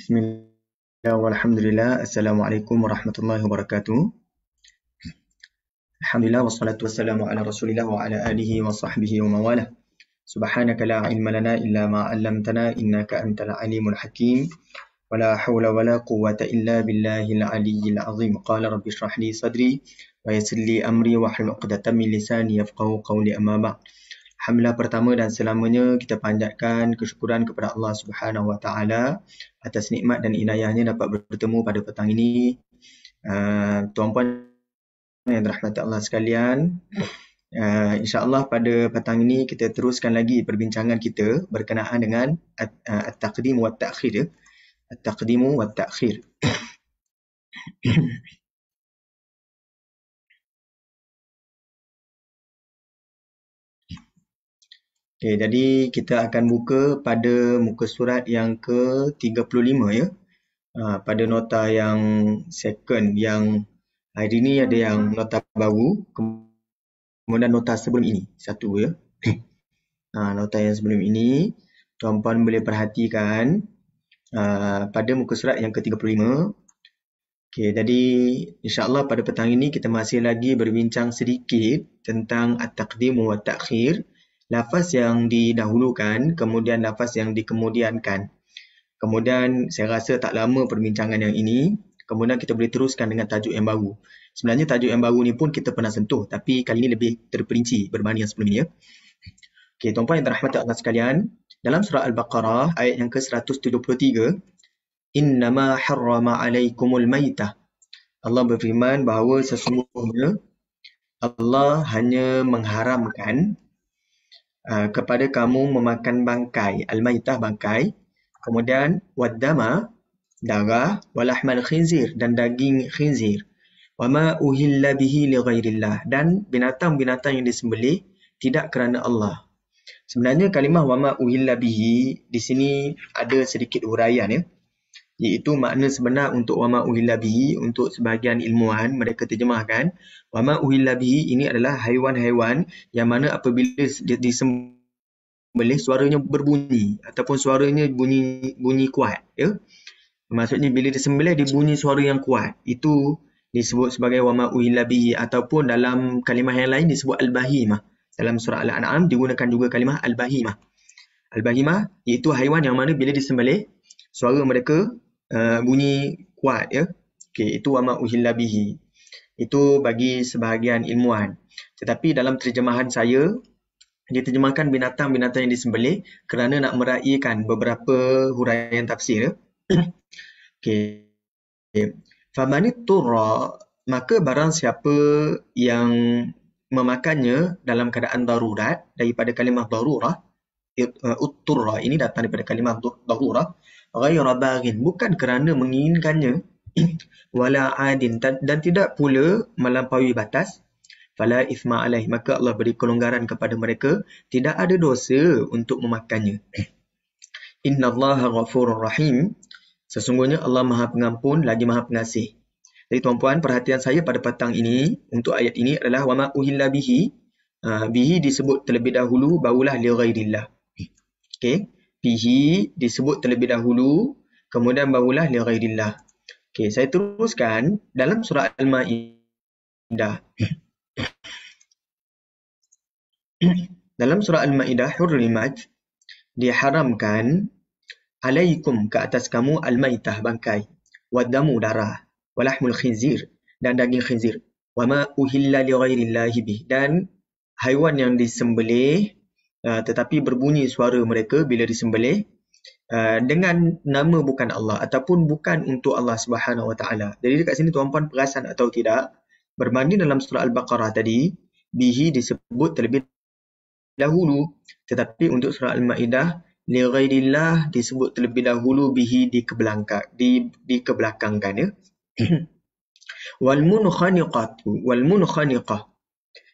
بسم الله والحمد لله. السلام عليكم ورحمة الله وبركاته. الحمد لله والصلاة والسلام على رسول الله وعلى آله وصحبه ومواله. سبحانك لا علم لنا إلا ما علمتنا إنك أنت العليم الحكيم. ولا حول ولا قوة إلا بالله العلي العظيم. قال رب اشرح لي صدري ويسر لي أمري واحلل عقدة من لساني يفقه قولي أما بعد. Alhamdulillah pertama dan selamanya kita panjatkan kesyukuran kepada Allah Subhanahu Wa Taala atas nikmat dan inayahnya dapat bertemu pada petang ini. Uh, tuan-puan yang dirahmati Allah sekalian, uh, insya-Allah pada petang ini kita teruskan lagi perbincangan kita berkenaan dengan uh, at-taqdim wa at-ta'khir. Ya. At-taqdim wa at-ta'khir. Okay, jadi kita akan buka pada muka surat yang ke-35 ya. Ha, pada nota yang second yang hari ini ada yang nota baru kemudian nota sebelum ini satu ya. Ha, nota yang sebelum ini tuan-puan boleh perhatikan uh, pada muka surat yang ke-35 Okay, jadi insyaAllah pada petang ini kita masih lagi berbincang sedikit tentang at-taqdim wa at-takhir lafaz yang didahulukan kemudian lafaz yang dikemudiankan. Kemudian saya rasa tak lama perbincangan yang ini, kemudian kita boleh teruskan dengan tajuk yang baru. Sebenarnya tajuk yang baru ni pun kita pernah sentuh tapi kali ini lebih terperinci berbanding yang sebelum ini ya. Okey, tuan-puan yang terahmati Allah sekalian, dalam surah Al-Baqarah ayat yang ke-173, Innama harrama alaikumul maitah. Allah berfirman bahawa sesungguhnya Allah hanya mengharamkan Uh, kepada kamu memakan bangkai, al-maitah bangkai, kemudian waddama darah, walahmal khinzir dan daging khinzir. Wama uhilla bihi li ghairillah dan binatang-binatang yang disembelih tidak kerana Allah. Sebenarnya kalimah wama uhilla bihi di sini ada sedikit huraian ya iaitu makna sebenar untuk wama uhilla bihi untuk sebahagian ilmuwan mereka terjemahkan wama uhilla bihi ini adalah haiwan-haiwan yang mana apabila disembelih suaranya berbunyi ataupun suaranya bunyi bunyi kuat ya. Maksudnya bila disembelih dia bunyi suara yang kuat. Itu disebut sebagai wama uhilla bihi ataupun dalam kalimah yang lain disebut al-bahimah. Dalam surah al-an'am digunakan juga kalimah al-bahimah. Al-bahimah iaitu haiwan yang mana bila disembelih suara mereka uh, bunyi kuat ya. Okey, itu wama uhilla bihi. Itu bagi sebahagian ilmuwan. Tetapi dalam terjemahan saya diterjemahkan binatang-binatang yang disembelih kerana nak meraihkan beberapa huraian tafsir. Okey. Famani turra maka barang siapa yang memakannya dalam keadaan darurat daripada kalimah darurah uh, utturra ini datang daripada kalimah darurah ghaira baghin. Bukan kerana menginginkannya wala adin dan tidak pula melampaui batas. Fala isma alaih. Maka Allah beri kelonggaran kepada mereka. Tidak ada dosa untuk memakannya. Innallaha ghafurur rahim. Sesungguhnya Allah Maha Pengampun lagi Maha Pengasih. Jadi tuan-puan perhatian saya pada petang ini untuk ayat ini adalah wama uhilla bihi. Uh, bihi disebut terlebih dahulu barulah li ghairillah. Okey fihi disebut terlebih dahulu kemudian barulah li ghairillah. Okey, saya teruskan dalam surah Al-Maidah. dalam surah Al-Maidah hurrimat diharamkan alaikum ke atas kamu al-maitah bangkai wadamu darah walahmul khinzir dan daging khinzir wama uhilla li ghairillahi bih dan haiwan yang disembelih uh, tetapi berbunyi suara mereka bila disembelih uh, dengan nama bukan Allah ataupun bukan untuk Allah Subhanahu Wa Taala. Jadi dekat sini tuan-puan perasan atau tidak berbanding dalam surah Al-Baqarah tadi bihi disebut terlebih dahulu tetapi untuk surah Al-Maidah li ghairillah disebut terlebih dahulu bihi di di di kebelakangkan ya. wal munkhaniqatu wal munkhaniqah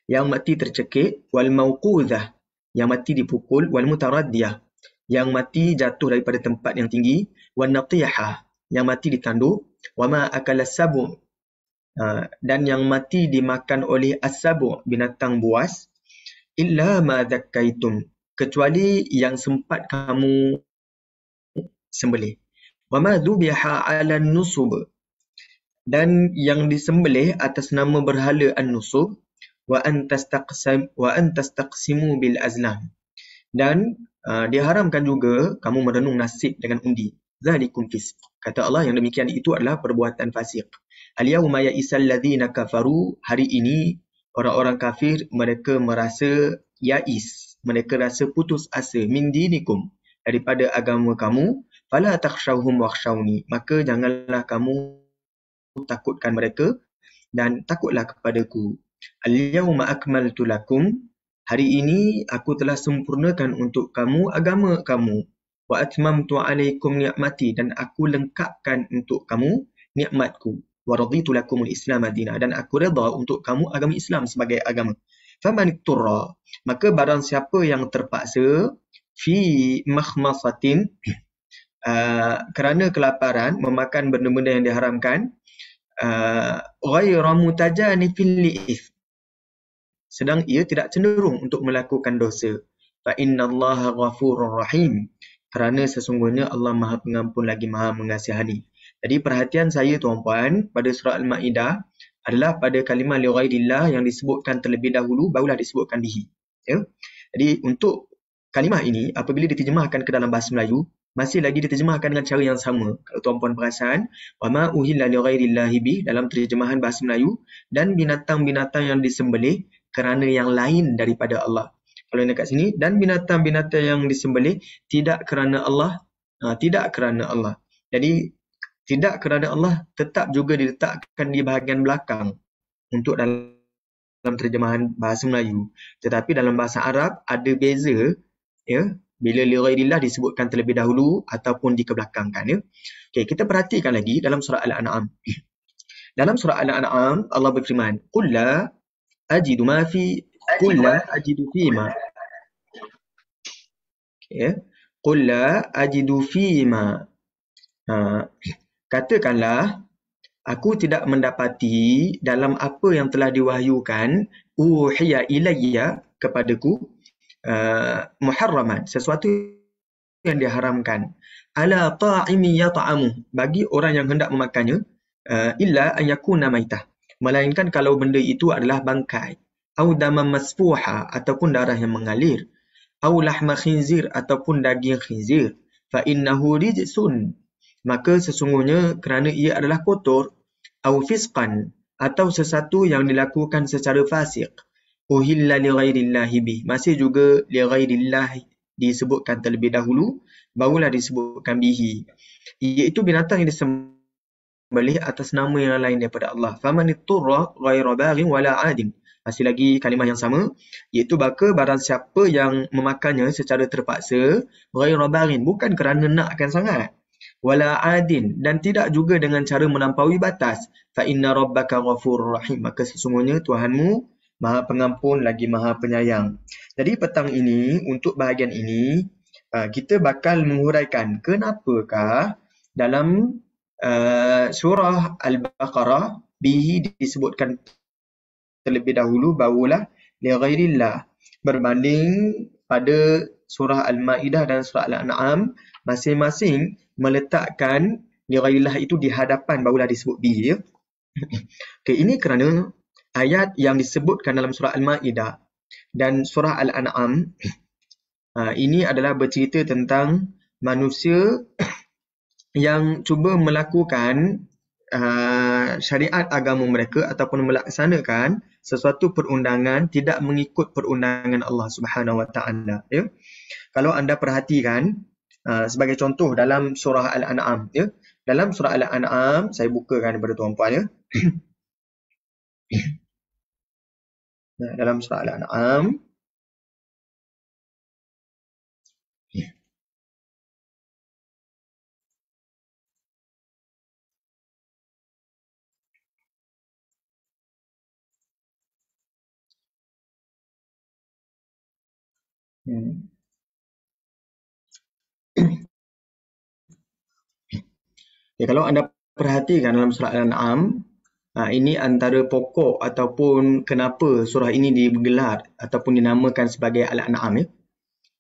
yang mati tercekik wal mauqudhah yang mati dipukul wal mutaraddiyah yang mati jatuh daripada tempat yang tinggi wan natiha yang mati ditanduk wama akala sabu uh, dan yang mati dimakan oleh asabu binatang buas illa ma zakkaitum kecuali yang sempat kamu sembelih. Wa ma dhubiha 'ala nusub dan yang disembelih atas nama berhala an-nusub wa an tastaqsim wa an tastaqsimu bil azlam. Dan uh, diharamkan juga kamu merenung nasib dengan undi. Zalikum fisq. Kata Allah yang demikian itu adalah perbuatan fasik. Al yauma ya'isal ladzina kafaru. Hari ini orang-orang kafir mereka merasa ya'is. Mereka rasa putus asa. Min dinikum. Daripada agama kamu fala takhshawhum wakhshawni. Maka janganlah kamu takutkan mereka dan takutlah kepadaku. Al-yawma akmaltu lakum hari ini aku telah sempurnakan untuk kamu agama kamu wa atmamtu alaikum ni'mati dan aku lengkapkan untuk kamu nikmatku wa raditu lakum al-islam madina dan aku redha untuk kamu agama Islam sebagai agama. Faman turra maka barang siapa yang terpaksa fi makhmasatin uh, kerana kelaparan memakan benda-benda yang diharamkan Uh, ghayra mutajanifin li'ith. Sedang ia tidak cenderung untuk melakukan dosa. Fa inna Allah ghafurur rahim. Kerana sesungguhnya Allah maha pengampun lagi maha mengasihani. Jadi perhatian saya tuan-puan pada surah Al-Ma'idah adalah pada kalimah li ghairillah yang disebutkan terlebih dahulu barulah disebutkan bihi. Ya? Jadi untuk kalimah ini apabila diterjemahkan ke dalam bahasa Melayu masih lagi diterjemahkan dengan cara yang sama. Kalau tuan-puan perasan, wa ma uhilla li ghairillahi bi dalam terjemahan bahasa Melayu dan binatang-binatang yang disembelih kerana yang lain daripada Allah. Kalau yang dekat sini dan binatang-binatang yang disembelih tidak kerana Allah, ha, tidak kerana Allah. Jadi tidak kerana Allah tetap juga diletakkan di bahagian belakang untuk dalam dalam terjemahan bahasa Melayu. Tetapi dalam bahasa Arab ada beza ya bila li ghairillah disebutkan terlebih dahulu ataupun dikebelakangkan ya. Okey, kita perhatikan lagi dalam surah Al-An'am. Dalam surah Al-An'am Allah berfirman, "Qul la ajidu ma fi qul la ajidu fi ma." Okey. Qul la ajidu fi ma. Ha, katakanlah aku tidak mendapati dalam apa yang telah diwahyukan uhiya ilayya kepadaku Uh, muharraman sesuatu yang diharamkan ala ta'imi yata'amu bagi orang yang hendak memakannya uh, illa an yakuna maitah melainkan kalau benda itu adalah bangkai au damam masfuha ataupun darah yang mengalir au lahma khinzir ataupun daging khinzir fa innahu rijsun maka sesungguhnya kerana ia adalah kotor au fisqan atau sesuatu yang dilakukan secara fasik uhilla li ghairillahi bih. Masih juga li ghairillah disebutkan terlebih dahulu, barulah disebutkan bihi. Iaitu binatang yang disembelih atas nama yang lain daripada Allah. Faman itturra ghaira baghin wala adin. Masih lagi kalimah yang sama, iaitu baka barang siapa yang memakannya secara terpaksa, ghaira baghin, bukan kerana nakkan sangat. Wala adin dan tidak juga dengan cara melampaui batas. Fa inna rabbaka ghafurur rahim. Maka sesungguhnya Tuhanmu Maha Pengampun lagi Maha Penyayang. Jadi petang ini untuk bahagian ini uh, kita bakal menguraikan kenapakah dalam uh, surah Al-Baqarah bihi disebutkan terlebih dahulu barulah li ghairillah berbanding pada surah Al-Maidah dan surah Al-An'am masing-masing meletakkan li ghairillah itu di hadapan barulah disebut bihi ya. Okey ini kerana ayat yang disebutkan dalam surah Al-Ma'idah dan surah Al-An'am uh, ini adalah bercerita tentang manusia yang cuba melakukan uh, syariat agama mereka ataupun melaksanakan sesuatu perundangan tidak mengikut perundangan Allah Subhanahu Wa Taala ya. Kalau anda perhatikan uh, sebagai contoh dalam surah Al-An'am ya. Dalam surah Al-An'am saya bukakan kepada tuan-puan ya. Dalam surah Al-An'am Hmm. Ya, kalau anda perhatikan dalam surah Al-An'am, Ha, ini antara pokok ataupun kenapa surah ini digelar ataupun dinamakan sebagai Al-An'am. Ya.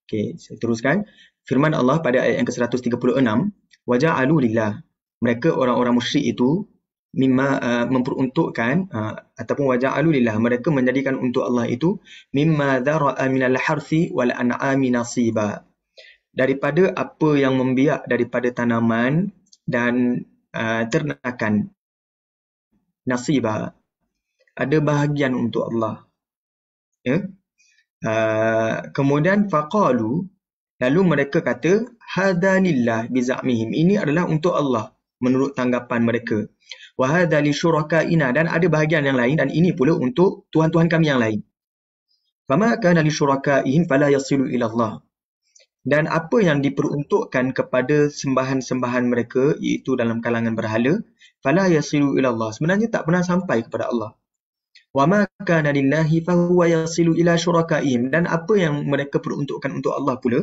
Okey, saya teruskan. Firman Allah pada ayat yang ke-136, waja'alu lillah. Mereka orang-orang musyrik itu mimma uh, memperuntukkan uh, ataupun waja'alu lillah mereka menjadikan untuk Allah itu mimma dhara'a minal harfi wal an'ami nasiba. Daripada apa yang membiak daripada tanaman dan uh, ternakan. Nasiba. Ada bahagian untuk Allah. Ya? Uh, kemudian faqalu lalu mereka kata hadanillah bizamihim ini adalah untuk Allah menurut tanggapan mereka. Wa hadha li syurakaina dan ada bahagian yang lain dan ini pula untuk tuhan-tuhan kami yang lain. Fama kana li syurakaihim fala yasilu ila Allah. Dan apa yang diperuntukkan kepada sembahan-sembahan mereka iaitu dalam kalangan berhala fala yasilu ila Allah. Sebenarnya tak pernah sampai kepada Allah. Wa ma kana lillahi fa huwa yasilu ila syurakaihim. Dan apa yang mereka peruntukkan untuk Allah pula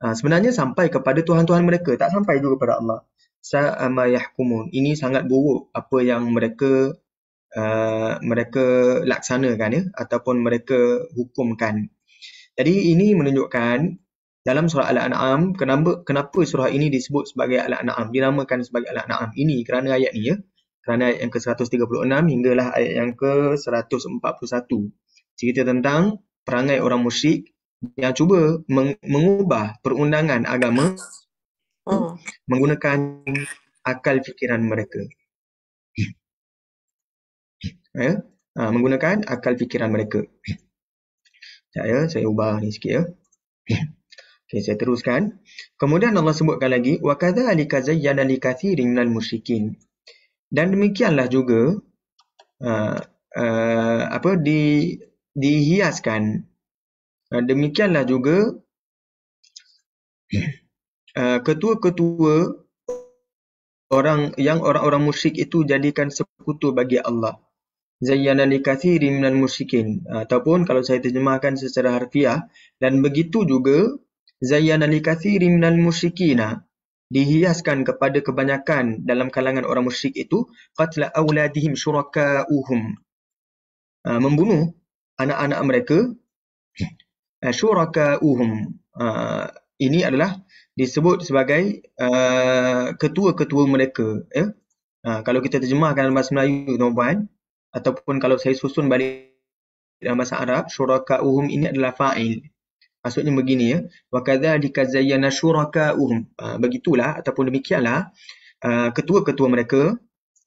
ha, sebenarnya sampai kepada tuhan-tuhan mereka. Tak sampai juga kepada Allah sa'ama yahkumun. Ini sangat buruk apa yang mereka uh, mereka laksanakan ya ataupun mereka hukumkan. Jadi ini menunjukkan dalam surah Al-An'am kenapa kenapa surah ini disebut sebagai Al-An'am dinamakan sebagai Al-An'am ini kerana ayat ni ya kerana ayat yang ke-136 hinggalah ayat yang ke-141 cerita tentang perangai orang musyrik yang cuba mengubah perundangan agama Hmm. menggunakan akal fikiran mereka. ya, ha, menggunakan akal fikiran mereka. Sekejap ya, saya ubah ni sikit ya. Okey, saya teruskan. Kemudian Allah sebutkan lagi wa kadzalika zayyana likathirin minal musyrikin. Dan demikianlah juga uh, uh, apa di dihiaskan uh, demikianlah juga Uh, ketua-ketua orang yang orang-orang musyrik itu jadikan sekutu bagi Allah. Zayyana li katsirin minal musyrikin. Ataupun kalau saya terjemahkan secara harfiah dan begitu juga zayyana li katsirin minal musyrikina dihiaskan kepada kebanyakan dalam kalangan orang musyrik itu qatla auladihim syuraka'uhum. Uh, membunuh anak-anak mereka uh, syuraka'uhum. Uh, ini adalah disebut sebagai uh, ketua-ketua mereka ya. Uh, kalau kita terjemahkan dalam bahasa Melayu tuan-puan ataupun kalau saya susun balik dalam bahasa Arab syuraka'uhum ini adalah fa'il. Maksudnya begini ya. Wa kadzalika zayyana syuraka'uhum. Uh, begitulah ataupun demikianlah uh, ketua-ketua mereka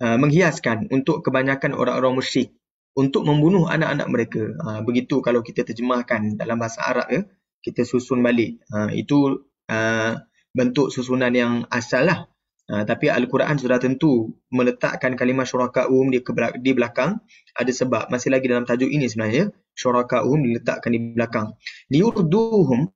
uh, menghiaskan untuk kebanyakan orang-orang musyrik untuk membunuh anak-anak mereka. Uh, begitu kalau kita terjemahkan dalam bahasa Arab ya. Kita susun balik. Uh, itu uh, bentuk susunan yang asal lah. Uh, tapi Al-Quran sudah tentu meletakkan kalimah syuraka'um di, di belakang. Ada sebab. Masih lagi dalam tajuk ini sebenarnya. Syuraka'um diletakkan di belakang. Liurduhum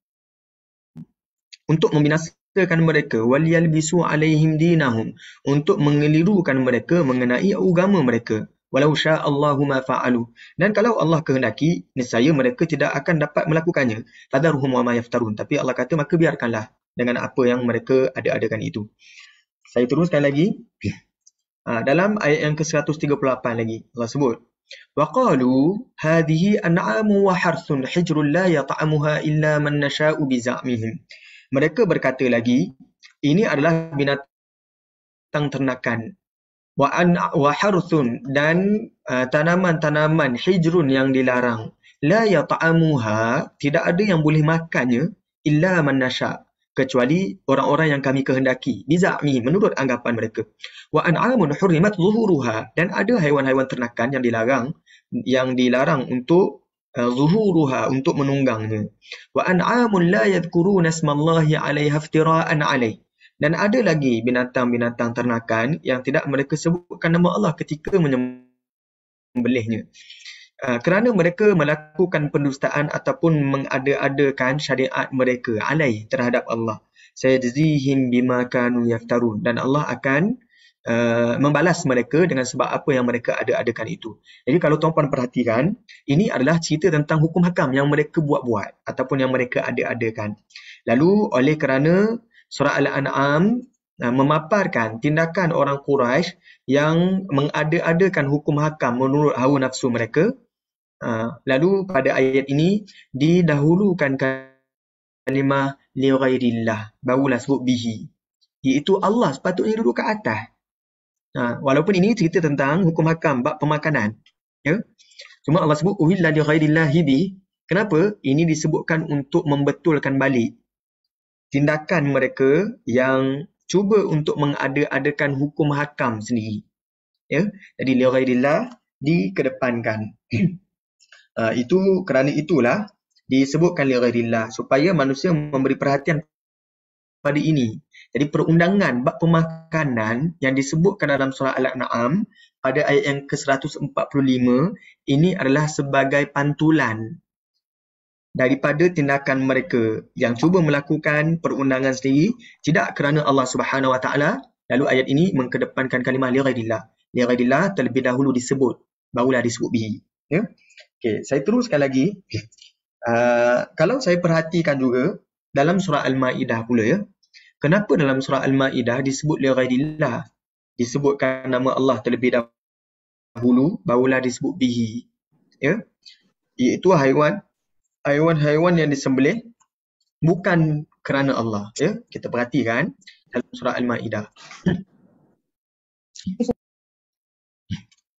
untuk membinasakan mereka waliyalbisu alaihim dinahum untuk mengelirukan mereka mengenai agama mereka walau sya'allahu ma fa'alu dan kalau Allah kehendaki nescaya mereka tidak akan dapat melakukannya fadaruhum wa ma yaftarun tapi Allah kata maka biarkanlah dengan apa yang mereka ada-adakan itu saya teruskan lagi ha, dalam ayat yang ke-138 lagi Allah sebut وقالوا هذه أنعام وحرث حجر لا يطعمها إلا من نشاء بزعمهم mereka berkata lagi ini adalah binatang ternakan wa an wa harthun dan uh, tanaman-tanaman hijrun yang dilarang. La yata'amuha tidak ada yang boleh makannya illa man nasha kecuali orang-orang yang kami kehendaki. Bizami menurut anggapan mereka. Wa an'amun hurrimat zuhuruha dan ada haiwan-haiwan ternakan yang dilarang yang dilarang untuk uh, zuhuruha untuk menunggangnya. Wa an'amun la yadhkuruna ismallahi 'alaiha iftira'an 'alaihi dan ada lagi binatang-binatang ternakan yang tidak mereka sebutkan nama Allah ketika menyembelihnya. Uh, kerana mereka melakukan pendustaan ataupun mengada-adakan syariat mereka alai terhadap Allah. Saya Sayajzihim bima kanu yaftarun dan Allah akan uh, membalas mereka dengan sebab apa yang mereka ada-adakan itu. Jadi kalau tuan-puan perhatikan, ini adalah cerita tentang hukum hakam yang mereka buat-buat ataupun yang mereka ada-adakan. Lalu oleh kerana surah Al-An'am uh, memaparkan tindakan orang Quraisy yang mengada-adakan hukum hakam menurut hawa nafsu mereka. Uh, lalu pada ayat ini didahulukan kalimah li ghairillah barulah sebut bihi iaitu Allah sepatutnya duduk ke atas. Ha, walaupun ini cerita tentang hukum hakam bab pemakanan. Ya. Cuma Allah sebut uhilla li ghairillahi bi. Kenapa? Ini disebutkan untuk membetulkan balik tindakan mereka yang cuba untuk mengada-adakan hukum hakam sendiri. Ya. Jadi li ghairillah dikedepankan. uh, itu kerana itulah disebutkan li ghairillah supaya manusia memberi perhatian pada ini. Jadi perundangan bab pemakanan yang disebutkan dalam surah Al-An'am pada ayat yang ke-145 ini adalah sebagai pantulan daripada tindakan mereka yang cuba melakukan perundangan sendiri tidak kerana Allah Subhanahu Wa Taala lalu ayat ini mengkedepankan kalimah li ghairillah. Li ghairillah terlebih dahulu disebut barulah disebut bihi. Ya. Okey, saya teruskan lagi. Uh, kalau saya perhatikan juga dalam surah Al-Maidah pula ya. Kenapa dalam surah Al-Maidah disebut li ghairillah? Disebutkan nama Allah terlebih dahulu barulah disebut bihi. Ya. Iaitu haiwan haiwan-haiwan yang disembelih bukan kerana Allah ya. Kita perhatikan dalam surah Al-Maidah.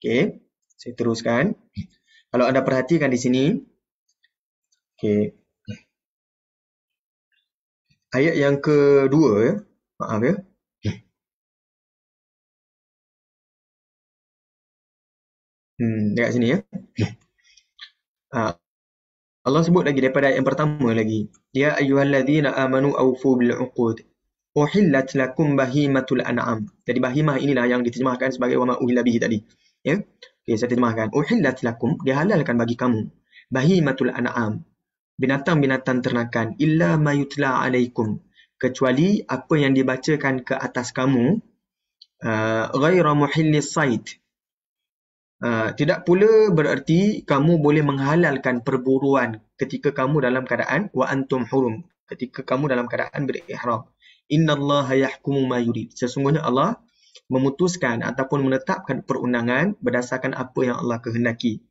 Okey, saya teruskan. Kalau anda perhatikan di sini, Okay. Ayat yang kedua ya. Maaf ya. Hmm, dekat sini ya. Ha. Allah sebut lagi daripada ayat yang pertama lagi. Ya ayyuhalladzina amanu awfu bil uqud. Uhillat lakum bahimatul an'am. Jadi bahimah inilah yang diterjemahkan sebagai wa ma uhilla bihi tadi. Ya. Okey, saya terjemahkan. Uhillat lakum dihalalkan bagi kamu bahimatul an'am binatang-binatang ternakan illa mayutla alaikum kecuali apa yang dibacakan ke atas kamu uh, ghaira muhillis said uh, tidak pula bererti kamu boleh menghalalkan perburuan ketika kamu dalam keadaan wa antum hurum ketika kamu dalam keadaan berihram. Innallaha yahkumu ma yurid. Sesungguhnya Allah memutuskan ataupun menetapkan perundangan berdasarkan apa yang Allah kehendaki.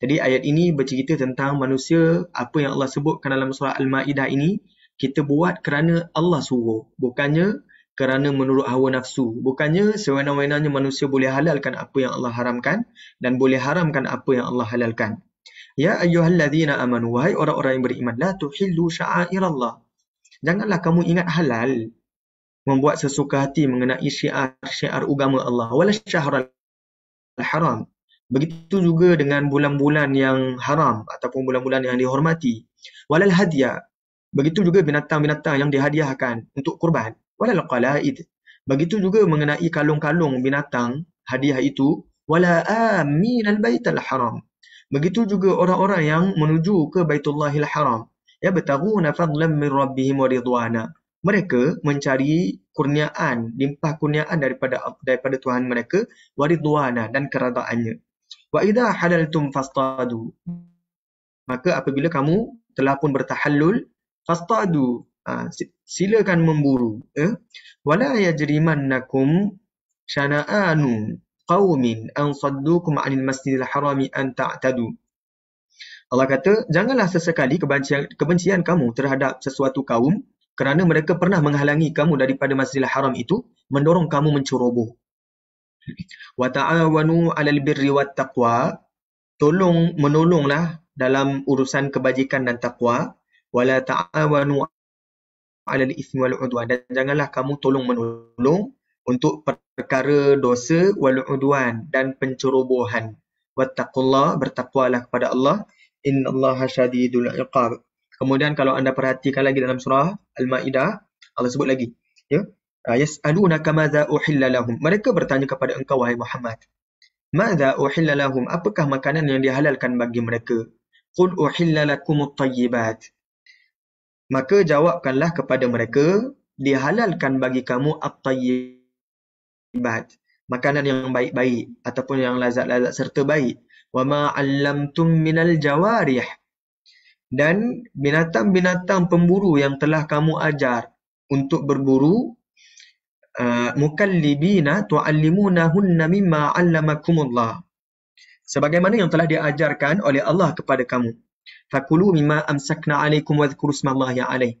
Jadi ayat ini bercerita tentang manusia apa yang Allah sebutkan dalam surah Al-Maidah ini kita buat kerana Allah suruh bukannya kerana menurut hawa nafsu bukannya sewenang-wenangnya manusia boleh halalkan apa yang Allah haramkan dan boleh haramkan apa yang Allah halalkan ya ayyuhallazina amanu wahai orang-orang yang beriman la tuhillu sya'airallah janganlah kamu ingat halal membuat sesuka hati mengenai syiar syiar agama Allah wala syahrul haram Begitu juga dengan bulan-bulan yang haram ataupun bulan-bulan yang dihormati. Walal hadiah. Begitu juga binatang-binatang yang dihadiahkan untuk kurban. Walal qalaid. Begitu juga mengenai kalung-kalung binatang hadiah itu. Wala amin al-baital haram. Begitu juga orang-orang yang menuju ke Baitullahil Haram. Ya betaguna fadlan min rabbihim wa ridwana. Mereka mencari kurniaan, limpah kurniaan daripada daripada Tuhan mereka, waridwana dan keradaannya. Wa idza halaltum fastadu. Maka apabila kamu telah pun bertahallul, fastadu. Ha, silakan memburu. Eh? Wala yajrimannakum syana'anu qaumin an saddukum 'anil masjidil harami an ta'tadu. Allah kata, janganlah sesekali kebencian, kebencian kamu terhadap sesuatu kaum kerana mereka pernah menghalangi kamu daripada Masjidil Haram itu, mendorong kamu menceroboh wa ta'awanu 'alal birri wat taqwa tolong menolonglah dalam urusan kebajikan dan takwa wala ta'awanu 'alal itsmi wal 'udwan dan janganlah kamu tolong menolong untuk perkara dosa wal 'udwan dan pencerobohan wattaqullah bertakwalah kepada Allah innallaha syadidul iqab kemudian kalau anda perhatikan lagi dalam surah al-maidah Allah sebut lagi ya Ah, yas'alunaka madza uhilla lahum. Mereka bertanya kepada engkau wahai Muhammad. Madza uhilla lahum? Apakah makanan yang dihalalkan bagi mereka? Qul uhilla lakumut tayyibat. Maka jawabkanlah kepada mereka, dihalalkan bagi kamu at-tayyibat. Makanan yang baik-baik ataupun yang lazat-lazat serta baik. Wa ma 'allamtum minal jawarih. Dan binatang-binatang pemburu yang telah kamu ajar untuk berburu Uh, mukallibina tu'allimunahunna mimma 'allamakumullah sebagaimana yang telah diajarkan oleh Allah kepada kamu fakulu mimma amsakna 'alaikum wadhkuru smallahi 'alaih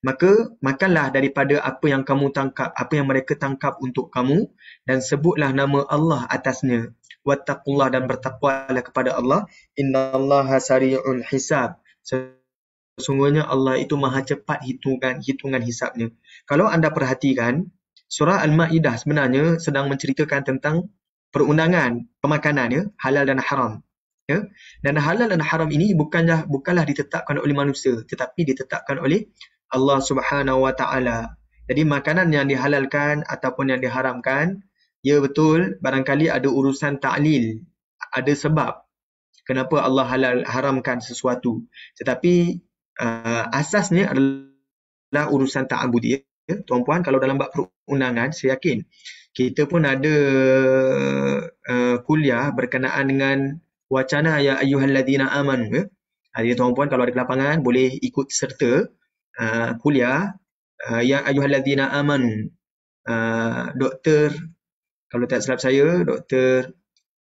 Maka makanlah daripada apa yang kamu tangkap, apa yang mereka tangkap untuk kamu dan sebutlah nama Allah atasnya. Wattaqullah dan bertakwalah kepada Allah. Innallaha sari'ul hisab. Sesungguhnya Allah itu maha cepat hitungan hitungan hisabnya. Kalau anda perhatikan, surah Al-Ma'idah sebenarnya sedang menceritakan tentang perundangan pemakanan ya, halal dan haram. Ya. Dan halal dan haram ini bukanlah bukanlah ditetapkan oleh manusia tetapi ditetapkan oleh Allah Subhanahu Wa Taala. Jadi makanan yang dihalalkan ataupun yang diharamkan, ya betul, barangkali ada urusan ta'lil, ada sebab kenapa Allah halal haramkan sesuatu. Tetapi uh, asasnya adalah urusan ta'abudi. Ya. Tuan-puan, kalau dalam bab perundangan, saya yakin kita pun ada uh, kuliah berkenaan dengan wacana ya ayyuhalladzina amanu ya. Jadi tuan-puan kalau ada kelapangan boleh ikut serta uh, kuliah uh, yang ayyuhalladzina amanu uh, doktor kalau tak silap saya doktor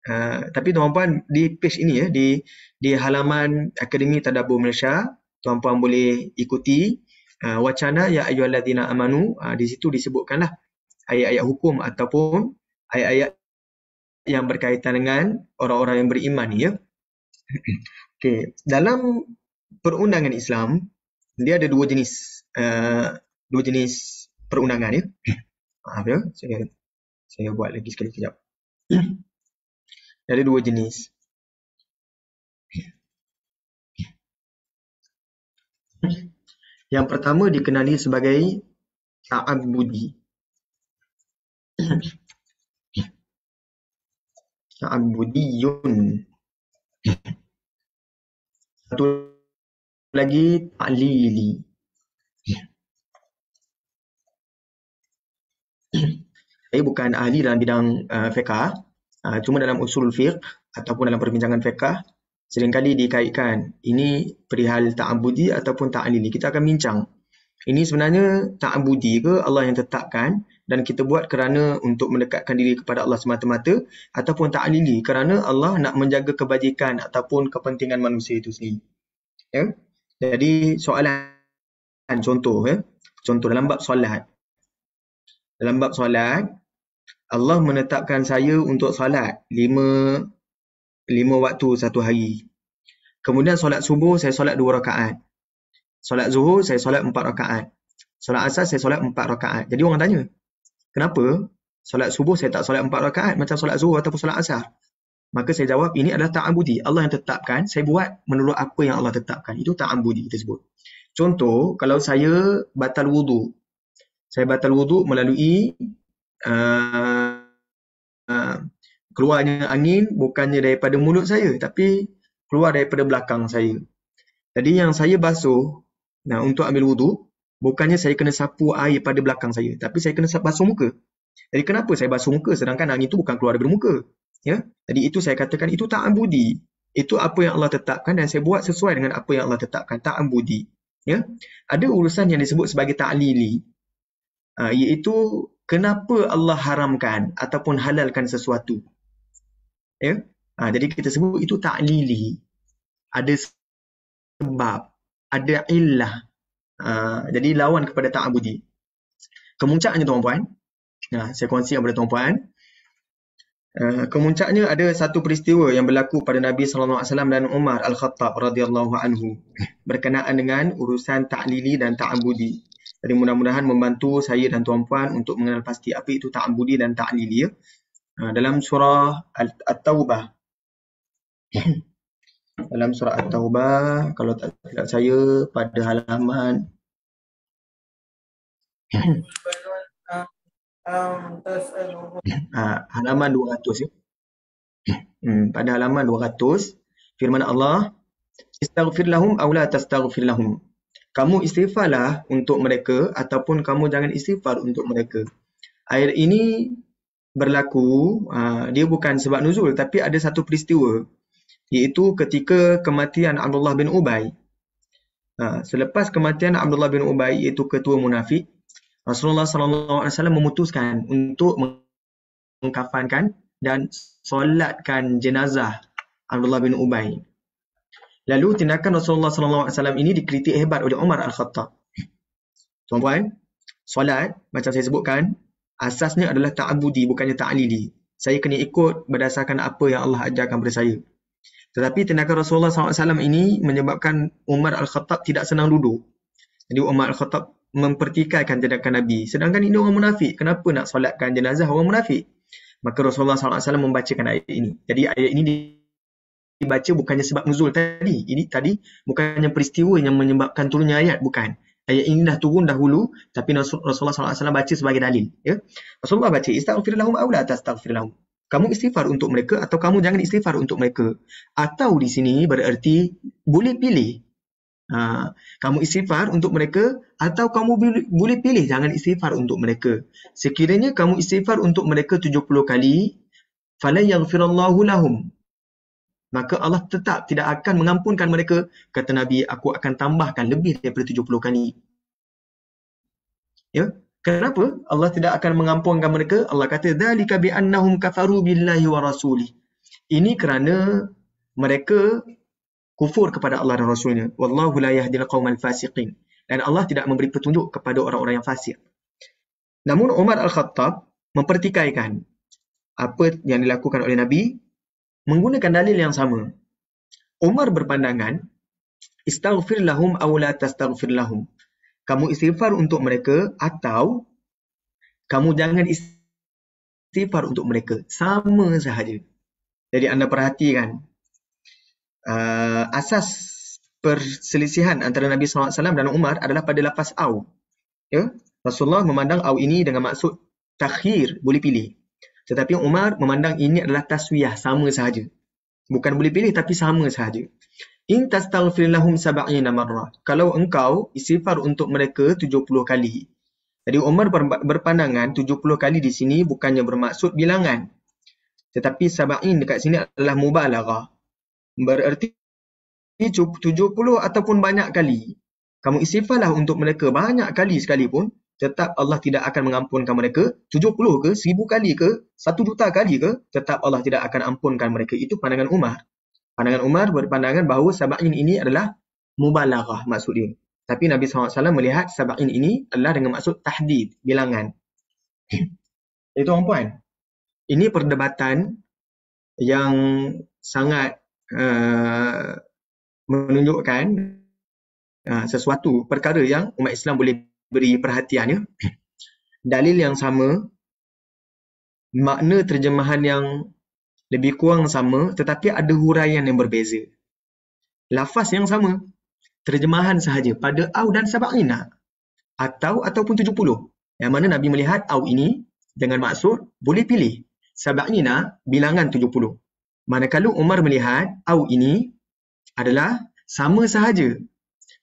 uh, tapi tuan-puan di page ini ya di di halaman Akademi Tadabbur Malaysia tuan-puan boleh ikuti uh, wacana ya ayyuhalladzina amanu uh, di situ disebutkanlah ayat-ayat hukum ataupun ayat-ayat yang berkaitan dengan orang-orang yang beriman ya. Okey, dalam perundangan Islam dia ada dua jenis uh, dua jenis perundangan ya. Maaf ya, saya saya buat lagi sekali kejap. ada dua jenis. Yang pertama dikenali sebagai ta'abbudi. Ta'abbudiyun. Satu lagi ta'lili. Saya bukan ahli dalam bidang uh, fiqah, uh, cuma dalam usul fiqh ataupun dalam perbincangan fiqah seringkali dikaitkan ini perihal ta'abudi ataupun ta'lili. Kita akan bincang. Ini sebenarnya ta'abudi ke Allah yang tetapkan dan kita buat kerana untuk mendekatkan diri kepada Allah semata-mata ataupun ta'lili kerana Allah nak menjaga kebajikan ataupun kepentingan manusia itu sendiri. Ya? Jadi soalan contoh ya. Contoh dalam bab solat. Dalam bab solat Allah menetapkan saya untuk solat lima lima waktu satu hari. Kemudian solat subuh saya solat dua rakaat. Solat zuhur saya solat empat rakaat. Solat asar saya solat empat rakaat. Jadi orang tanya, kenapa solat subuh saya tak solat empat rakaat macam solat zuhur ataupun solat asar? Maka saya jawab, ini adalah ta'abudi. Allah yang tetapkan, saya buat menurut apa yang Allah tetapkan. Itu ta'abudi kita sebut. Contoh, kalau saya batal wudu. Saya batal wudu melalui uh, uh, keluarnya angin bukannya daripada mulut saya, tapi keluar daripada belakang saya. Jadi yang saya basuh nah, untuk ambil wudu, bukannya saya kena sapu air pada belakang saya, tapi saya kena basuh muka. Jadi kenapa saya basuh muka sedangkan angin itu bukan keluar daripada muka? Ya. Jadi itu saya katakan itu ta'abudi. Itu apa yang Allah tetapkan dan saya buat sesuai dengan apa yang Allah tetapkan, ta'abudi. Ya. Ada urusan yang disebut sebagai ta'lili. Ha, iaitu kenapa Allah haramkan ataupun halalkan sesuatu. Ya. Ha, jadi kita sebut itu ta'lili. Ada sebab, ada illah. Ha, jadi lawan kepada ta'abudi. Kemuncaknya tuan-puan, nah, saya kongsi kepada tuan-puan, Uh, kemuncaknya ada satu peristiwa yang berlaku pada Nabi wasallam dan Umar Al-Khattab radhiyallahu anhu berkenaan dengan urusan ta'lili dan ta'abudi. Jadi mudah-mudahan membantu saya dan tuan-puan untuk mengenal pasti apa itu ta'abudi dan ta'lili ya. Uh, dalam surah At-Taubah. Dalam surah At-Taubah kalau tak silap saya pada halaman uh, halaman 200 ya. Hmm, pada halaman 200 firman Allah istaghfir lahum aw la tastaghfir lahum. Kamu istighfarlah untuk mereka ataupun kamu jangan istighfar untuk mereka. Ayat ini berlaku uh, dia bukan sebab nuzul tapi ada satu peristiwa iaitu ketika kematian Abdullah bin Ubay. Uh, selepas kematian Abdullah bin Ubay iaitu ketua munafik Rasulullah sallallahu alaihi wasallam memutuskan untuk mengkafankan dan solatkan jenazah Abdullah bin Ubay. Lalu tindakan Rasulullah sallallahu alaihi wasallam ini dikritik hebat oleh Umar Al-Khattab. Tuan-puan, solat macam saya sebutkan, asasnya adalah ta'abudi bukannya ta'lili. Saya kena ikut berdasarkan apa yang Allah ajarkan kepada saya. Tetapi tindakan Rasulullah SAW ini menyebabkan Umar Al-Khattab tidak senang duduk. Jadi Umar Al-Khattab mempertikaikan tindakan Nabi. Sedangkan ini orang munafik. Kenapa nak solatkan jenazah orang munafik? Maka Rasulullah SAW membacakan ayat ini. Jadi ayat ini dibaca bukannya sebab nuzul tadi. Ini tadi bukannya peristiwa yang menyebabkan turunnya ayat. Bukan. Ayat ini dah turun dahulu tapi Rasulullah SAW baca sebagai dalil. Ya? Rasulullah baca, Istaghfir lahum awla tastaghfir lahum. Kamu istighfar untuk mereka atau kamu jangan istighfar untuk mereka. Atau di sini bererti boleh pilih Ha, kamu istighfar untuk mereka atau kamu boleh pilih jangan istighfar untuk mereka. Sekiranya kamu istighfar untuk mereka 70 kali, falan yaghfirallahu lahum. Maka Allah tetap tidak akan mengampunkan mereka. Kata Nabi, aku akan tambahkan lebih daripada 70 kali. Ya? Kenapa Allah tidak akan mengampunkan mereka? Allah kata, "Dzalika bi annahum kafaru billahi wa rasulih." Ini kerana mereka kufur kepada Allah dan Rasulnya. Wallahu la yahdil qaumal fasiqin. Dan Allah tidak memberi petunjuk kepada orang-orang yang fasik. Namun Umar Al-Khattab mempertikaikan apa yang dilakukan oleh Nabi menggunakan dalil yang sama. Umar berpandangan istaghfir lahum aw la tastaghfir lahum. Kamu istighfar untuk mereka atau kamu jangan istighfar untuk mereka. Sama sahaja. Jadi anda perhatikan uh, asas perselisihan antara Nabi SAW dan Umar adalah pada lafaz au. Ya? Rasulullah memandang au ini dengan maksud takhir, boleh pilih. Tetapi Umar memandang ini adalah taswiyah, sama sahaja. Bukan boleh pilih tapi sama sahaja. In tastaghfir lahum sab'ina marrah. Kalau engkau istighfar untuk mereka 70 kali. Jadi Umar berpandangan 70 kali di sini bukannya bermaksud bilangan. Tetapi sab'in dekat sini adalah mubalaghah bererti 70 ataupun banyak kali. Kamu istighfarlah untuk mereka banyak kali sekalipun, tetap Allah tidak akan mengampunkan mereka 70 ke, 1000 kali ke, 1 juta kali ke, tetap Allah tidak akan ampunkan mereka. Itu pandangan Umar. Pandangan Umar berpandangan bahawa sab'in ini adalah mubalaghah maksud dia. Tapi Nabi SAW melihat sab'in ini adalah dengan maksud tahdid, bilangan. Itu orang puan. Ini perdebatan yang sangat Uh, menunjukkan uh, sesuatu perkara yang umat Islam boleh beri perhatian ya. Dalil yang sama, makna terjemahan yang lebih kurang sama tetapi ada huraian yang berbeza. Lafaz yang sama, terjemahan sahaja pada au dan sab'ina atau ataupun tujuh puluh. Yang mana Nabi melihat au ini dengan maksud boleh pilih sab'ina bilangan tujuh puluh. Manakala Umar melihat au ini adalah sama sahaja.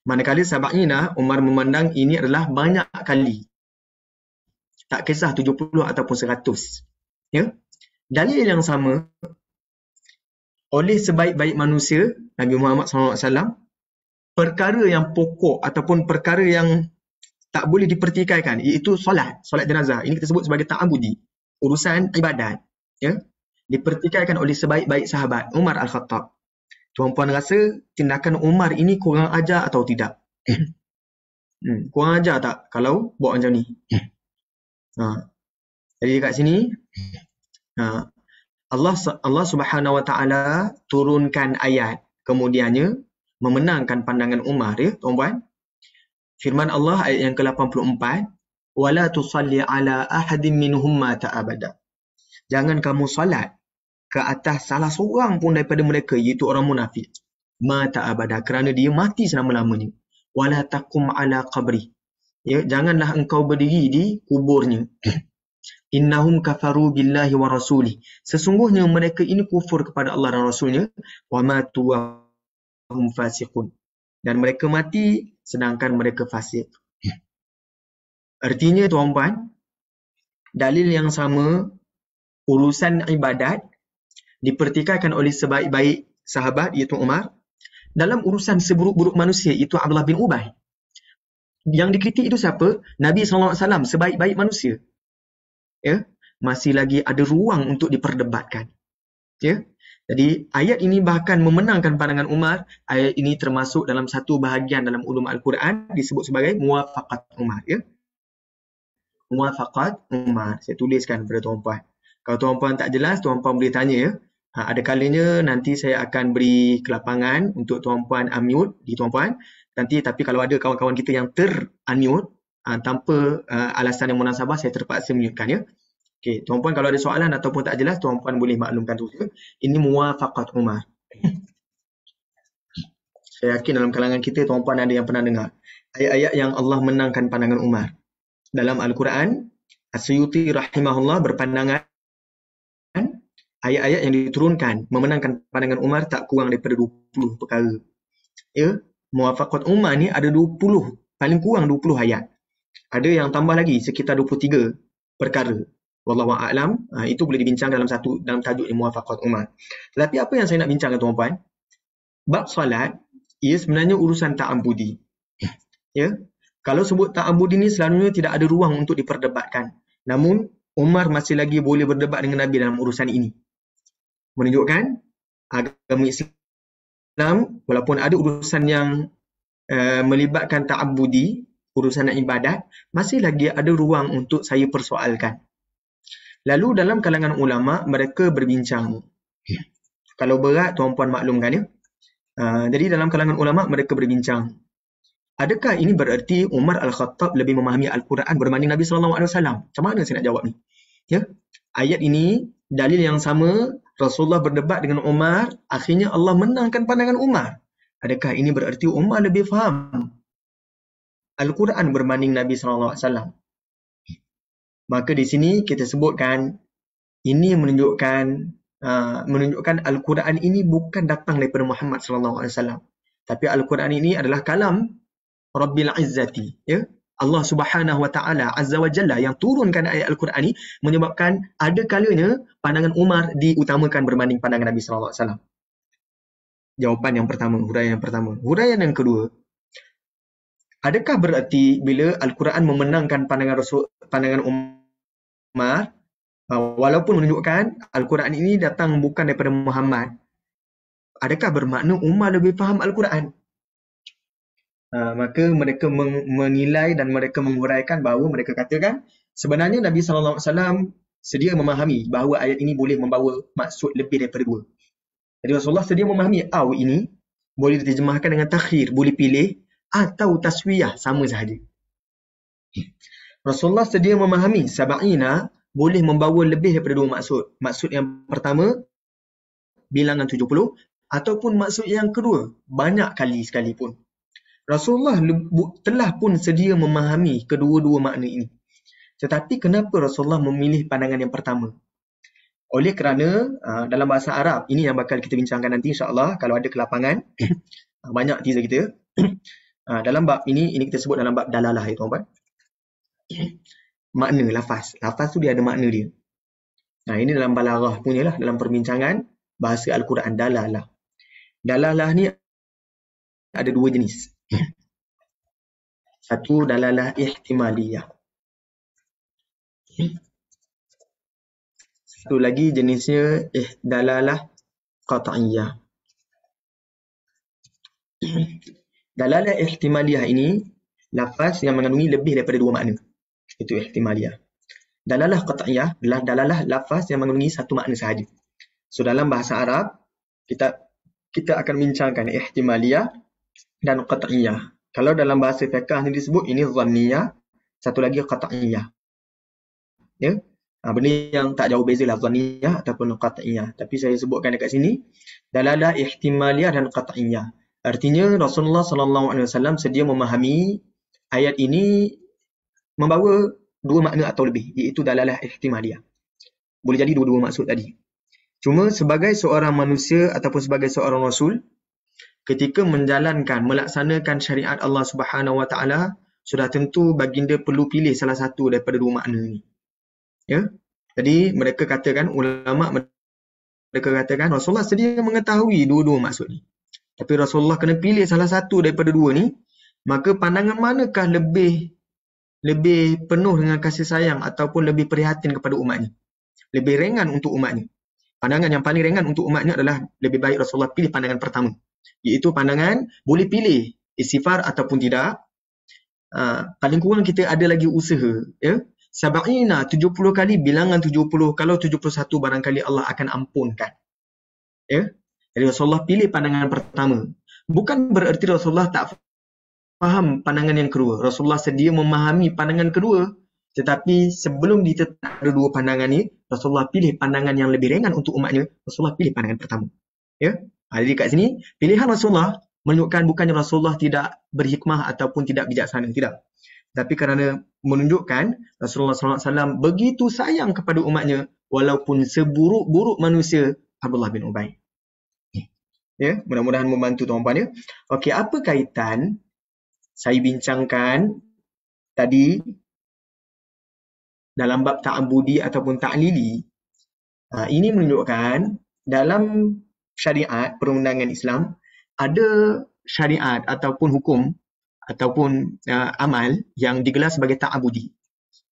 Manakala sabaknya Umar memandang ini adalah banyak kali. Tak kisah 70 ataupun 100. Ya? Dalil yang sama oleh sebaik-baik manusia Nabi Muhammad SAW perkara yang pokok ataupun perkara yang tak boleh dipertikaikan iaitu solat, solat jenazah. Ini kita sebut sebagai ta'abudi, urusan ibadat. Ya? dipertikaikan oleh sebaik-baik sahabat Umar Al-Khattab. Tuan-puan rasa tindakan Umar ini kurang ajar atau tidak? hmm, kurang ajar tak kalau buat macam ni? ha. Jadi kat sini. Allah Allah Subhanahu Wa Taala turunkan ayat kemudiannya memenangkan pandangan Umar ya tuan-puan. Firman Allah ayat yang ke-84 wala tusalli ala ahadin minhum mata abada. Jangan kamu salat ke atas salah seorang pun daripada mereka iaitu orang munafik. Mata abada kerana dia mati selama-lamanya. Wala taqum ala qabri. Ya janganlah engkau berdiri di kuburnya innahum kafaru billahi wa rasuli sesungguhnya mereka ini kufur kepada Allah dan rasulnya wa matu hum fasiqun dan mereka mati sedangkan mereka fasik artinya tuan-puan dalil yang sama urusan ibadat dipertikaikan oleh sebaik-baik sahabat iaitu Umar dalam urusan seburuk-buruk manusia itu Abdullah bin Ubay. Yang dikritik itu siapa? Nabi SAW sebaik-baik manusia. Ya, masih lagi ada ruang untuk diperdebatkan. Ya. Jadi ayat ini bahkan memenangkan pandangan Umar. Ayat ini termasuk dalam satu bahagian dalam ulum Al-Quran disebut sebagai muwafaqat Umar. Ya? Muwafaqat Umar. Saya tuliskan kepada tuan-puan. Kalau tuan-puan tak jelas, tuan-puan boleh tanya. Ya? Ha, ada kalanya nanti saya akan beri kelapangan untuk tuan-puan unmute di tuan-puan. Nanti tapi kalau ada kawan-kawan kita yang ter-unmute ha, tanpa uh, alasan yang munasabah, saya terpaksa mute-kan. Ya? Okey, tuan-puan kalau ada soalan ataupun tak jelas, tuan-puan boleh maklumkan tu. Ini muwafaqat Umar. Saya yakin dalam kalangan kita, tuan-puan ada yang pernah dengar. Ayat-ayat yang Allah menangkan pandangan Umar. Dalam Al-Quran, Asyuti rahimahullah berpandangan ayat-ayat yang diturunkan memenangkan pandangan Umar tak kurang daripada 20 perkara. Ya, muwafaqat Umar ni ada 20, paling kurang 20 ayat. Ada yang tambah lagi sekitar 23 perkara wallahu a'lam uh, itu boleh dibincang dalam satu dalam tajuk yang muwafaqat Umar. Tetapi apa yang saya nak bincangkan tuan-tuan? Bab solat ia sebenarnya urusan ta'abbudi. Ya. Kalau sebut ta'abbudi ni selalunya tidak ada ruang untuk diperdebatkan. Namun Umar masih lagi boleh berdebat dengan Nabi dalam urusan ini. Menunjukkan agama Islam walaupun ada urusan yang uh, melibatkan ta'abbudi, urusan ibadat, masih lagi ada ruang untuk saya persoalkan. Lalu dalam kalangan ulama mereka berbincang. Kalau berat tuan-puan maklumkan ya. Uh, jadi dalam kalangan ulama mereka berbincang. Adakah ini bererti Umar Al-Khattab lebih memahami Al-Quran berbanding Nabi sallallahu alaihi wasallam? Macam mana saya nak jawab ni? Ya. Ayat ini dalil yang sama Rasulullah berdebat dengan Umar, akhirnya Allah menangkan pandangan Umar. Adakah ini bererti Umar lebih faham Al-Quran berbanding Nabi wasallam? Maka di sini kita sebutkan ini menunjukkan uh, menunjukkan Al-Quran ini bukan datang daripada Muhammad wasallam. Tapi Al-Quran ini adalah kalam Rabbil Izzati, ya. Allah Subhanahu wa taala azza wa jalla yang turunkan ayat Al-Quran ini menyebabkan ada kalanya pandangan Umar diutamakan berbanding pandangan Nabi wasallam. Jawapan yang pertama, huraian yang pertama. Huraian yang kedua, adakah berarti bila Al-Quran memenangkan pandangan Rasul pandangan Umar uh, walaupun menunjukkan Al-Quran ini datang bukan daripada Muhammad adakah bermakna Umar lebih faham Al-Quran? Uh, maka mereka menilai dan mereka menguraikan bahawa mereka katakan sebenarnya Nabi SAW sedia memahami bahawa ayat ini boleh membawa maksud lebih daripada dua. Jadi Rasulullah sedia memahami aw ini boleh diterjemahkan dengan takhir boleh pilih atau taswiyah sama sahaja Rasulullah sedia memahami sab'ina boleh membawa lebih daripada dua maksud. Maksud yang pertama, bilangan 70 ataupun maksud yang kedua, banyak kali sekalipun. Rasulullah telah pun sedia memahami kedua-dua makna ini. Tetapi kenapa Rasulullah memilih pandangan yang pertama? Oleh kerana dalam bahasa Arab, ini yang bakal kita bincangkan nanti insyaAllah kalau ada kelapangan. banyak teaser kita. Uh, dalam bab ini, ini kita sebut dalam bab dalalah ya tuan-tuan makna lafaz. Lafaz tu dia ada makna dia. Nah, ini dalam balarah punya lah, dalam perbincangan bahasa Al-Quran dalalah. Dalalah ni ada dua jenis. Satu dalalah ihtimaliyah. Satu lagi jenisnya eh, dalalah qat'iyah. Dalalah ihtimaliyah ini lafaz yang mengandungi lebih daripada dua makna itu ihtimaliyah. Dalalah qat'iyah adalah dalalah lafaz yang mengandungi satu makna sahaja. So dalam bahasa Arab kita kita akan bincangkan ihtimaliyah dan qat'iyah. Kalau dalam bahasa fiqh ni disebut ini dhanniyah, satu lagi qat'iyah. Ya. Ha, benda yang tak jauh beza lah dhanniyah ataupun qat'iyah. Tapi saya sebutkan dekat sini dalalah ihtimaliyah dan qat'iyah. Artinya Rasulullah sallallahu alaihi wasallam sedia memahami ayat ini membawa dua makna atau lebih iaitu dalalah ihtimaliyah. Boleh jadi dua-dua maksud tadi. Cuma sebagai seorang manusia ataupun sebagai seorang rasul ketika menjalankan melaksanakan syariat Allah Subhanahu Wa Taala sudah tentu baginda perlu pilih salah satu daripada dua makna ini. Ya. Jadi mereka katakan ulama mereka katakan Rasulullah sedia mengetahui dua-dua maksud ni. Tapi Rasulullah kena pilih salah satu daripada dua ni, maka pandangan manakah lebih lebih penuh dengan kasih sayang ataupun lebih prihatin kepada umatnya. Lebih ringan untuk umatnya. Pandangan yang paling ringan untuk umatnya adalah lebih baik Rasulullah pilih pandangan pertama. Iaitu pandangan boleh pilih istighfar ataupun tidak. Uh, paling kurang kita ada lagi usaha. Ya? Sab'ina, 70 kali bilangan 70. Kalau 71 barangkali Allah akan ampunkan. Ya? Jadi Rasulullah pilih pandangan pertama. Bukan bererti Rasulullah tak faham pandangan yang kedua. Rasulullah sedia memahami pandangan kedua. Tetapi sebelum ditetap ada dua pandangan ni, Rasulullah pilih pandangan yang lebih ringan untuk umatnya. Rasulullah pilih pandangan pertama. Ya? Ha, jadi kat sini, pilihan Rasulullah menunjukkan bukannya Rasulullah tidak berhikmah ataupun tidak bijaksana. Tidak. Tapi kerana menunjukkan Rasulullah SAW begitu sayang kepada umatnya walaupun seburuk-buruk manusia Abdullah bin Ubay. Ya, mudah-mudahan membantu tuan-puan ya. Okey, apa kaitan saya bincangkan tadi dalam bab ta'abudi ataupun ta'lili ha, ini menunjukkan dalam syariat perundangan Islam ada syariat ataupun hukum ataupun uh, amal yang digelar sebagai ta'abudi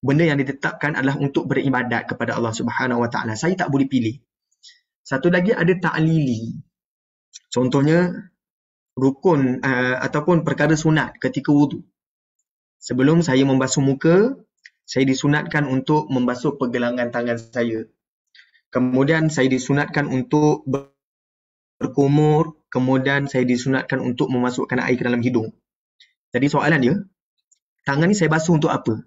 benda yang ditetapkan adalah untuk beribadat kepada Allah Subhanahu Wa Taala. Saya tak boleh pilih. Satu lagi ada ta'lili contohnya rukun uh, ataupun perkara sunat ketika wudu sebelum saya membasuh muka saya disunatkan untuk membasuh pergelangan tangan saya. Kemudian saya disunatkan untuk berkumur, kemudian saya disunatkan untuk memasukkan air ke dalam hidung. Jadi soalan dia, tangan ni saya basuh untuk apa?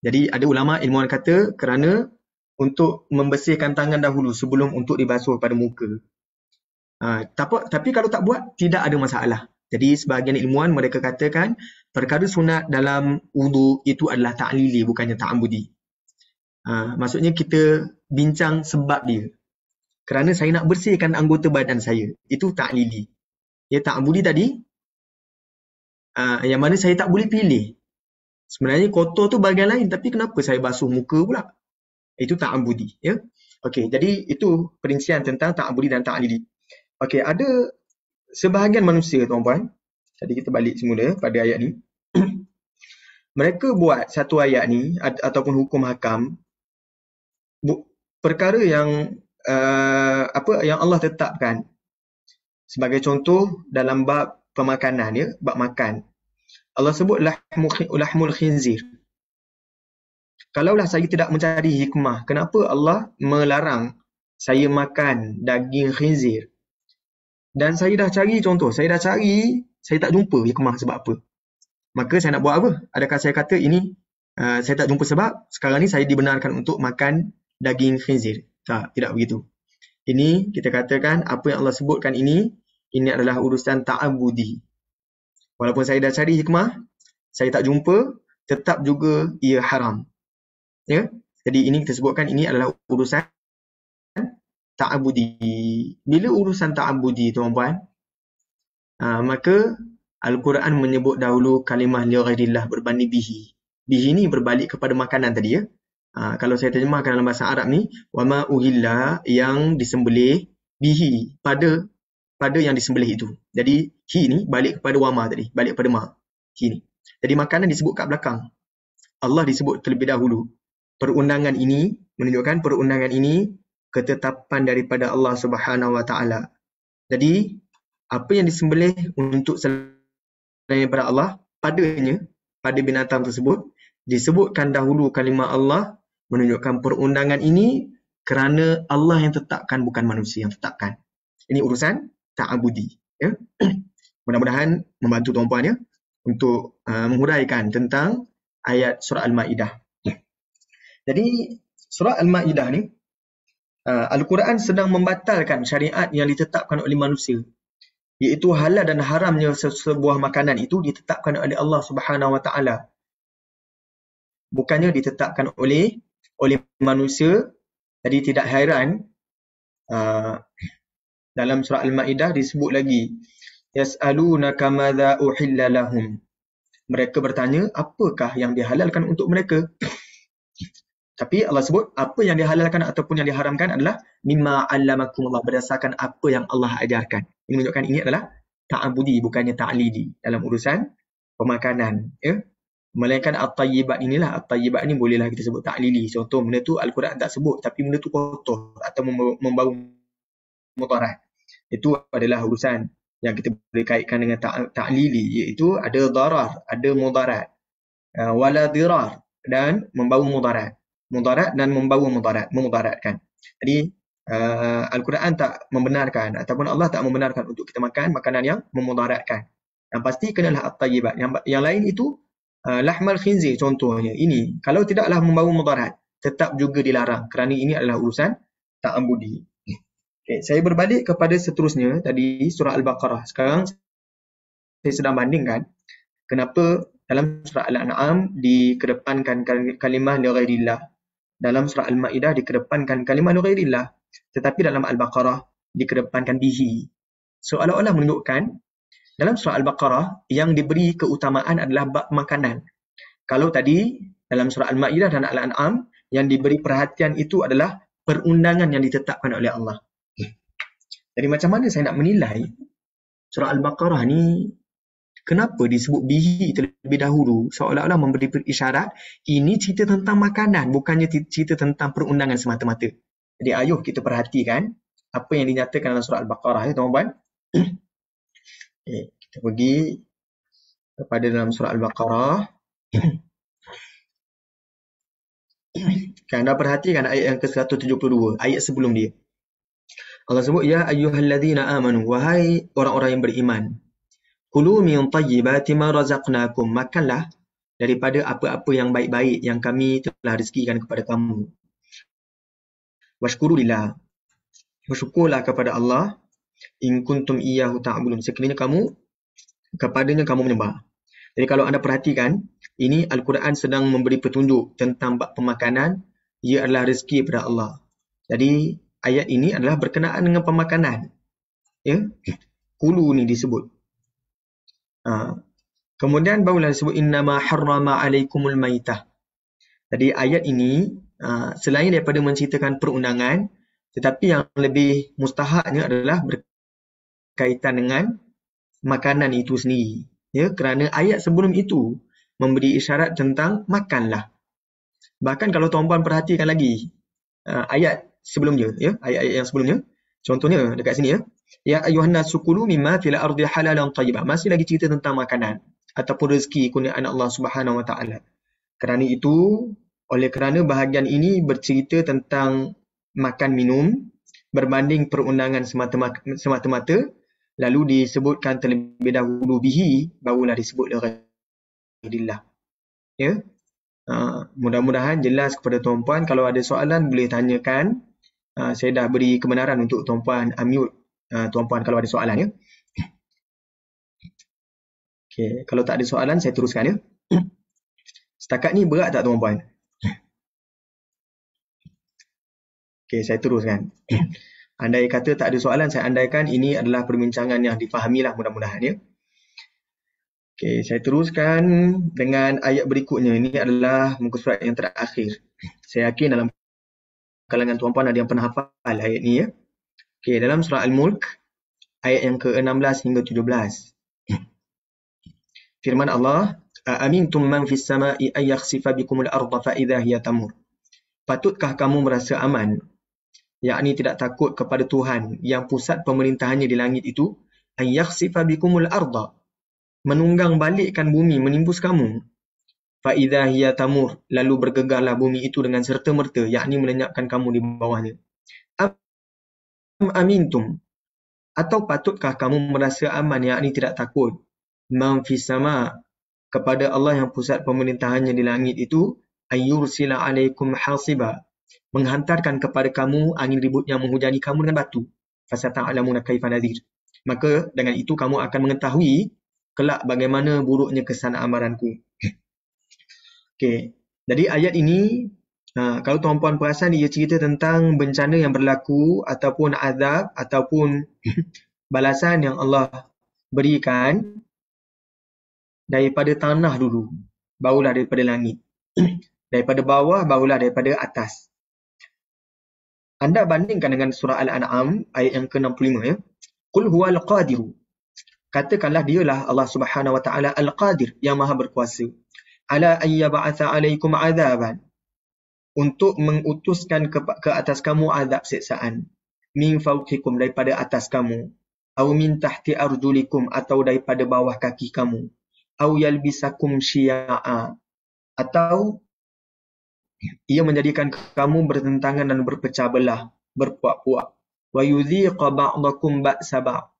Jadi ada ulama ilmuwan kata kerana untuk membersihkan tangan dahulu sebelum untuk dibasuh pada muka. Ha, tapi, tapi kalau tak buat, tidak ada masalah. Jadi sebahagian ilmuwan mereka katakan perkara sunat dalam wudu itu adalah ta'lili bukannya ta'ambudi. Ha, maksudnya kita bincang sebab dia. Kerana saya nak bersihkan anggota badan saya. Itu ta'lili. Ya ta'ambudi tadi ha, yang mana saya tak boleh pilih. Sebenarnya kotor tu bagian lain tapi kenapa saya basuh muka pula? Itu ta'ambudi. Ya? Okey, jadi itu perincian tentang ta'ambudi dan ta'lili. Okey, ada sebahagian manusia tuan-puan, tadi kita balik semula pada ayat ni, mereka buat satu ayat ni ataupun hukum hakam perkara yang uh, apa yang Allah tetapkan sebagai contoh dalam bab pemakanan ya bab makan. Allah sebut lahmul khinzir. Kalaulah saya tidak mencari hikmah kenapa Allah melarang saya makan daging khinzir dan saya dah cari contoh, saya dah cari, saya tak jumpa hikmah sebab apa. Maka saya nak buat apa? Adakah saya kata ini uh, saya tak jumpa sebab sekarang ni saya dibenarkan untuk makan daging khinzir. Tak, tidak begitu. Ini kita katakan apa yang Allah sebutkan ini, ini adalah urusan ta'abudi. Walaupun saya dah cari hikmah, saya tak jumpa, tetap juga ia haram. Ya? Jadi ini kita sebutkan ini adalah urusan ta'abudi. Bila urusan ta'abudi tuan-puan, uh, maka Al-Quran menyebut dahulu kalimah li'ghairillah berbanding bihi. Bihi ni berbalik kepada makanan tadi ya. Uh, kalau saya terjemahkan dalam bahasa Arab ni, wama uhilla yang disembelih bihi pada pada yang disembelih itu. Jadi hi ni balik kepada wama tadi, balik kepada ma. Hi ni. Jadi makanan disebut kat belakang. Allah disebut terlebih dahulu. Perundangan ini menunjukkan perundangan ini ketetapan daripada Allah Subhanahu Wa Taala. Jadi apa yang disembelih untuk selain daripada Allah padanya pada binatang tersebut disebutkan dahulu kalimah Allah menunjukkan perundangan ini kerana Allah yang tetapkan bukan manusia yang tetapkan. Ini urusan ta'abudi. Ya? Mudah-mudahan membantu tuan-puan ya untuk uh, menghuraikan tentang ayat surah Al-Ma'idah. Jadi surah Al-Ma'idah ni uh, Al-Quran sedang membatalkan syariat yang ditetapkan oleh manusia. Iaitu halal dan haramnya sebuah makanan itu ditetapkan oleh Allah Subhanahu Wa Taala. Bukannya ditetapkan oleh oleh manusia. Jadi tidak hairan. Uh, dalam surah Al-Maidah disebut lagi yas'alunaka madza uhilla lahum. Mereka bertanya apakah yang dihalalkan untuk mereka tapi Allah sebut apa yang dihalalkan ataupun yang diharamkan adalah mimma allamakumullah berdasarkan apa yang Allah ajarkan. Ini menunjukkan ini adalah ta'abudi bukannya ta'lidi dalam urusan pemakanan. Ya? Melainkan at-tayyibat inilah at-tayyibat ni bolehlah kita sebut ta'lili. Contoh benda tu Al-Quran tak sebut tapi benda tu kotor atau membau mudarat. Itu adalah urusan yang kita boleh kaitkan dengan ta'lili iaitu ada darar, ada mudarat. Uh, wala dirar dan membawa mudarat. Mudarat dan membawa mudarat, memudaratkan. Jadi uh, Al-Quran tak membenarkan ataupun Allah tak membenarkan untuk kita makan makanan yang memudaratkan. Yang pasti kenalah at-tayyibat. Yang, yang lain itu uh, lahmal khinzir contohnya. Ini kalau tidaklah membawa mudarat tetap juga dilarang kerana ini adalah urusan ta'ambudi. Okay, saya berbalik kepada seterusnya tadi surah Al-Baqarah. Sekarang saya sedang bandingkan kenapa dalam surah Al-An'am dikedepankan kalimah li ghairillah. Dalam surah Al-Maidah dikedepankan kalimah li ghairillah. Tetapi dalam Al-Baqarah dikedepankan bihi. Seolah-olah menunjukkan dalam surah Al-Baqarah yang diberi keutamaan adalah bab makanan. Kalau tadi dalam surah Al-Maidah dan Al-An'am yang diberi perhatian itu adalah perundangan yang ditetapkan oleh Allah. Jadi macam mana saya nak menilai surah Al-Baqarah ni kenapa disebut bihi terlebih dahulu seolah-olah memberi isyarat ini cerita tentang makanan bukannya cerita tentang perundangan semata-mata. Jadi ayuh kita perhatikan apa yang dinyatakan dalam surah Al-Baqarah ya tuan-tuan. Okay, kita pergi kepada dalam surah Al-Baqarah. Kan anda perhatikan ayat yang ke-172, ayat sebelum dia. Allah sebut ya ayyuhalladzina amanu wahai orang-orang yang beriman Kulu min tayyibati ma razaqnakum. Makanlah daripada apa-apa yang baik-baik yang kami telah rezekikan kepada kamu. Washkuru lillah. Bersyukurlah kepada Allah in kuntum iyyahu ta'budun. Sekiranya kamu kepadanya kamu menyembah. Jadi kalau anda perhatikan, ini Al-Quran sedang memberi petunjuk tentang bab pemakanan, ia adalah rezeki kepada Allah. Jadi ayat ini adalah berkenaan dengan pemakanan. Ya? Kulu ni disebut. Ha. Kemudian barulah disebut innama harrama alaikumul maitah. Jadi ayat ini uh, selain daripada menceritakan perundangan tetapi yang lebih mustahaknya adalah berkaitan dengan makanan itu sendiri. Ya, kerana ayat sebelum itu memberi isyarat tentang makanlah. Bahkan kalau tuan-puan perhatikan lagi uh, ayat sebelumnya, ya, ayat-ayat yang sebelumnya, contohnya dekat sini ya, Ya ayuhan nas kulu mimma fil ardi halalan tayyiban. Masih lagi cerita tentang makanan ataupun rezeki kurniaan Allah Subhanahu wa taala. Kerana itu oleh kerana bahagian ini bercerita tentang makan minum berbanding perundangan semata-mata lalu disebutkan terlebih dahulu bihi barulah disebut ghairillah. Ya. Uh, mudah-mudahan jelas kepada tuan-puan kalau ada soalan boleh tanyakan. Uh, saya dah beri kebenaran untuk tuan-puan unmute uh, tuan-puan kalau ada soalan ya. Okey, kalau tak ada soalan saya teruskan ya. Setakat ni berat tak tuan-puan? Okey, saya teruskan. Andai kata tak ada soalan, saya andaikan ini adalah perbincangan yang difahamilah mudah-mudahan ya. Okey, saya teruskan dengan ayat berikutnya. Ini adalah muka surat yang terakhir. Saya yakin dalam kalangan tuan-puan ada yang pernah hafal ayat ni ya. Okay, dalam surah Al-Mulk, ayat yang ke-16 hingga 17. Firman Allah, Amintum man fis sama'i ay yakhsifa bikumul arda fa idha hiya tamur. Patutkah kamu merasa aman? Yakni tidak takut kepada Tuhan yang pusat pemerintahannya di langit itu, ay yakhsifa bikumul arda. Menunggang balikkan bumi menimbus kamu. Fa idha hiya tamur. Lalu bergegarlah bumi itu dengan serta-merta, yakni melenyapkan kamu di bawahnya amintum? Atau patutkah kamu merasa aman yakni tidak takut? Man sama kepada Allah yang pusat pemerintahannya di langit itu ayyursila alaikum hasiba. Menghantarkan kepada kamu angin ribut yang menghujani kamu dengan batu. Fasata'lamuna kaifa nadhir. Maka dengan itu kamu akan mengetahui kelak bagaimana buruknya kesan amaranku. Okey. Jadi ayat ini Ha, kalau tuan-puan perasan dia cerita tentang bencana yang berlaku ataupun azab ataupun balasan yang Allah berikan daripada tanah dulu barulah daripada langit. Daripada bawah barulah daripada atas. Anda bandingkan dengan surah al-an'am ayat yang ke-65 ya. Qul huwal qadiru. Katakanlah dialah Allah Subhanahu wa taala al-qadir yang maha berkuasa. Ala an yab'atha 'alaikum 'adzaban untuk mengutuskan ke, ke atas kamu azab siksaan. Min fawqikum daripada atas kamu. Au min tahti arjulikum atau daripada bawah kaki kamu. Au yalbisakum syi'a atau ia menjadikan kamu bertentangan dan berpecah belah berpuak-puak. Wa yudhiqa ba'dakum ba'sa ba'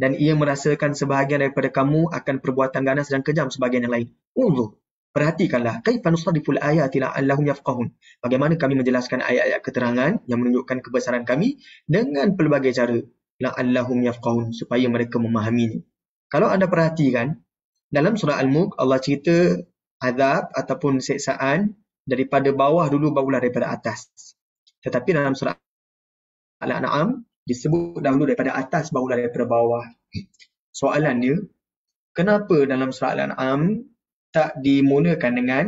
dan ia merasakan sebahagian daripada kamu akan perbuatan ganas dan kejam sebahagian yang lain. Unzur, perhatikanlah kaifa nusarriful ayati la'allahum yafqahun. Bagaimana kami menjelaskan ayat-ayat keterangan yang menunjukkan kebesaran kami dengan pelbagai cara la'allahum yafqahun supaya mereka memahaminya. Kalau anda perhatikan dalam surah Al-Mulk Allah cerita azab ataupun seksaan daripada bawah dulu barulah daripada atas. Tetapi dalam surah Al-An'am disebut dahulu daripada atas barulah daripada bawah. Soalan dia, kenapa dalam surah Al-An'am tak dimulakan dengan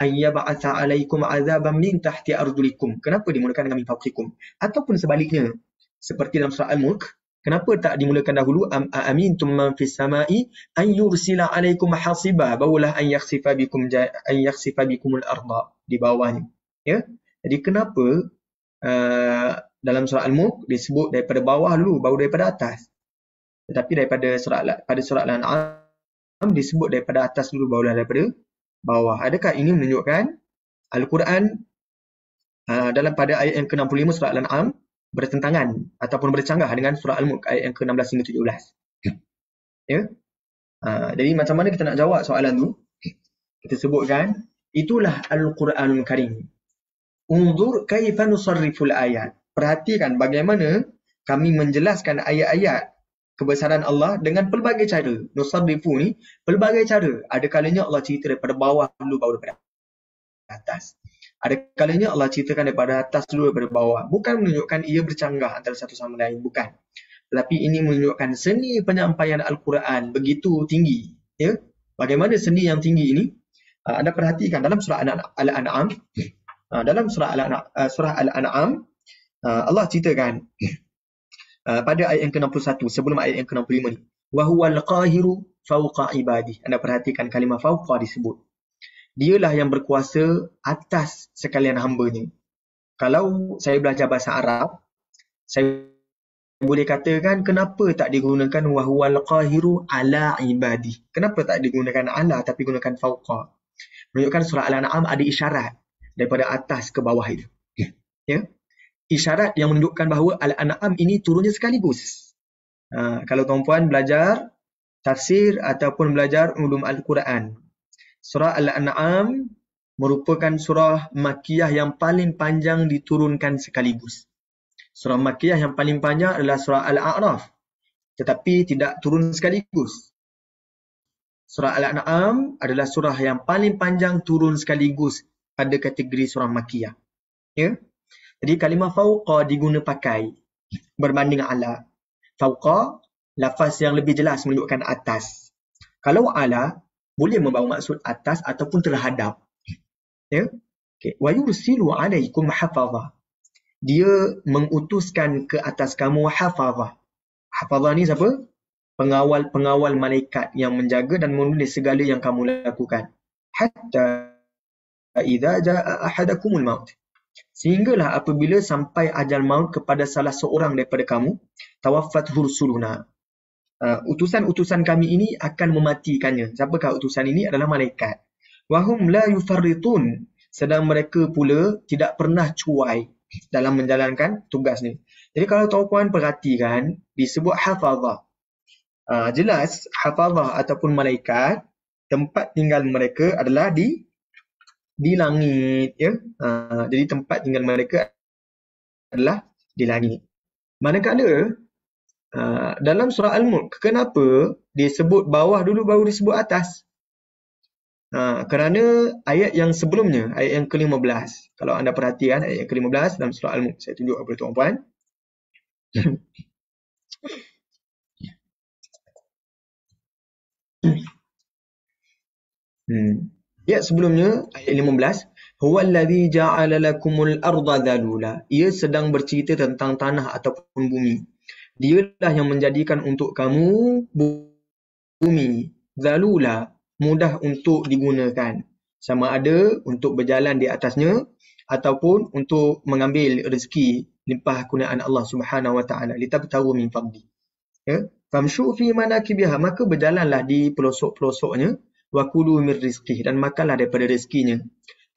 ayyab'atha 'alaikum 'adzaban min tahti arjulikum? Kenapa dimulakan dengan min fawqikum? Ataupun sebaliknya, seperti dalam surah Al-Mulk, kenapa tak dimulakan dahulu am amintum man fis sama'i an yursila 'alaikum hasiba barulah an yakhsifa bikum an yakhsifa bikumul arda di bawahnya. Ya? Jadi kenapa uh, dalam surah Al-Mulk disebut daripada bawah dulu baru daripada atas. Tetapi daripada surah pada surah Al-An'am disebut daripada atas dulu baru daripada bawah. Adakah ini menunjukkan Al-Quran uh, dalam pada ayat yang ke-65 surah Al-An'am bertentangan ataupun bercanggah dengan surah Al-Mulk ayat yang ke-16 hingga 17. Ya. Uh, jadi macam mana kita nak jawab soalan tu? Kita sebutkan itulah Al-Quranul Karim. Unzur kaifa nusarriful ayat perhatikan bagaimana kami menjelaskan ayat-ayat kebesaran Allah dengan pelbagai cara. Nusarrifu ni pelbagai cara. Ada kalanya Allah cerita daripada bawah dulu baru daripada atas. Ada kalanya Allah ceritakan daripada atas dulu daripada bawah. Bukan menunjukkan ia bercanggah antara satu sama lain. Bukan. Tetapi ini menunjukkan seni penyampaian Al-Quran begitu tinggi. Ya? Bagaimana seni yang tinggi ini? Ah, anda perhatikan dalam surah Al-An'am. Ah, dalam surah Al-An'am, uh, Allah ceritakan uh, pada ayat yang ke-61 sebelum ayat yang ke-65 ni. Wa huwal qahiru fawqa ibadi. Anda perhatikan kalimah fawqa disebut. Dialah yang berkuasa atas sekalian hamba-Nya. Kalau saya belajar bahasa Arab saya boleh katakan kenapa tak digunakan wa huwal qahiru ala ibadi? Kenapa tak digunakan ala tapi gunakan fawqa? Menunjukkan surah al-an'am ada isyarat daripada atas ke bawah itu. Ya isyarat yang menunjukkan bahawa Al-An'am ini turunnya sekaligus. Ha, kalau tuan-puan belajar tafsir ataupun belajar ulum Al-Quran, surah Al-An'am merupakan surah Makiyah yang paling panjang diturunkan sekaligus. Surah Makiyah yang paling panjang adalah surah Al-A'raf tetapi tidak turun sekaligus. Surah Al-An'am adalah surah yang paling panjang turun sekaligus pada kategori surah Makiyah. Ya? Jadi kalimah fauqa diguna pakai berbanding ala. Fauqa lafaz yang lebih jelas menunjukkan atas. Kalau ala boleh membawa maksud atas ataupun terhadap. Ya. Okey, wa yursilu alaikum hafazah. Dia mengutuskan ke atas kamu hafazah. Hafazah ni siapa? Pengawal-pengawal malaikat yang menjaga dan menulis segala yang kamu lakukan. Hatta idza jaa ahadakumul maut. Sehinggalah apabila sampai ajal maut kepada salah seorang daripada kamu, tawaffat hursuluna. Uh, utusan-utusan kami ini akan mematikannya. Siapakah utusan ini? Adalah malaikat. Wahum la yufarritun. Sedang mereka pula tidak pernah cuai dalam menjalankan tugas ni. Jadi kalau tuan-puan perhatikan, disebut hafazah. Uh, jelas hafazah ataupun malaikat, tempat tinggal mereka adalah di di langit ya. Uh, jadi tempat tinggal mereka adalah di langit. Manakala uh, dalam surah al-mulk kenapa disebut bawah dulu baru disebut atas? Uh, kerana ayat yang sebelumnya ayat yang ke-15 kalau anda perhatikan ayat yang ke-15 dalam surah al-mulk saya tunjuk kepada tuan-puan. Hmm Ayat sebelumnya, ayat 15. Huwallazi ja'ala lakumul arda dhalula. Ia sedang bercerita tentang tanah ataupun bumi. Dialah yang menjadikan untuk kamu bumi dhalula mudah untuk digunakan. sama ada untuk berjalan di atasnya ataupun untuk mengambil rezeki limpah kurniaan Allah Subhanahu wa taala litabtawu min fadli ya famshu fi manakibiha maka berjalanlah di pelosok-pelosoknya wa kulu min rizqih dan makanlah daripada rezekinya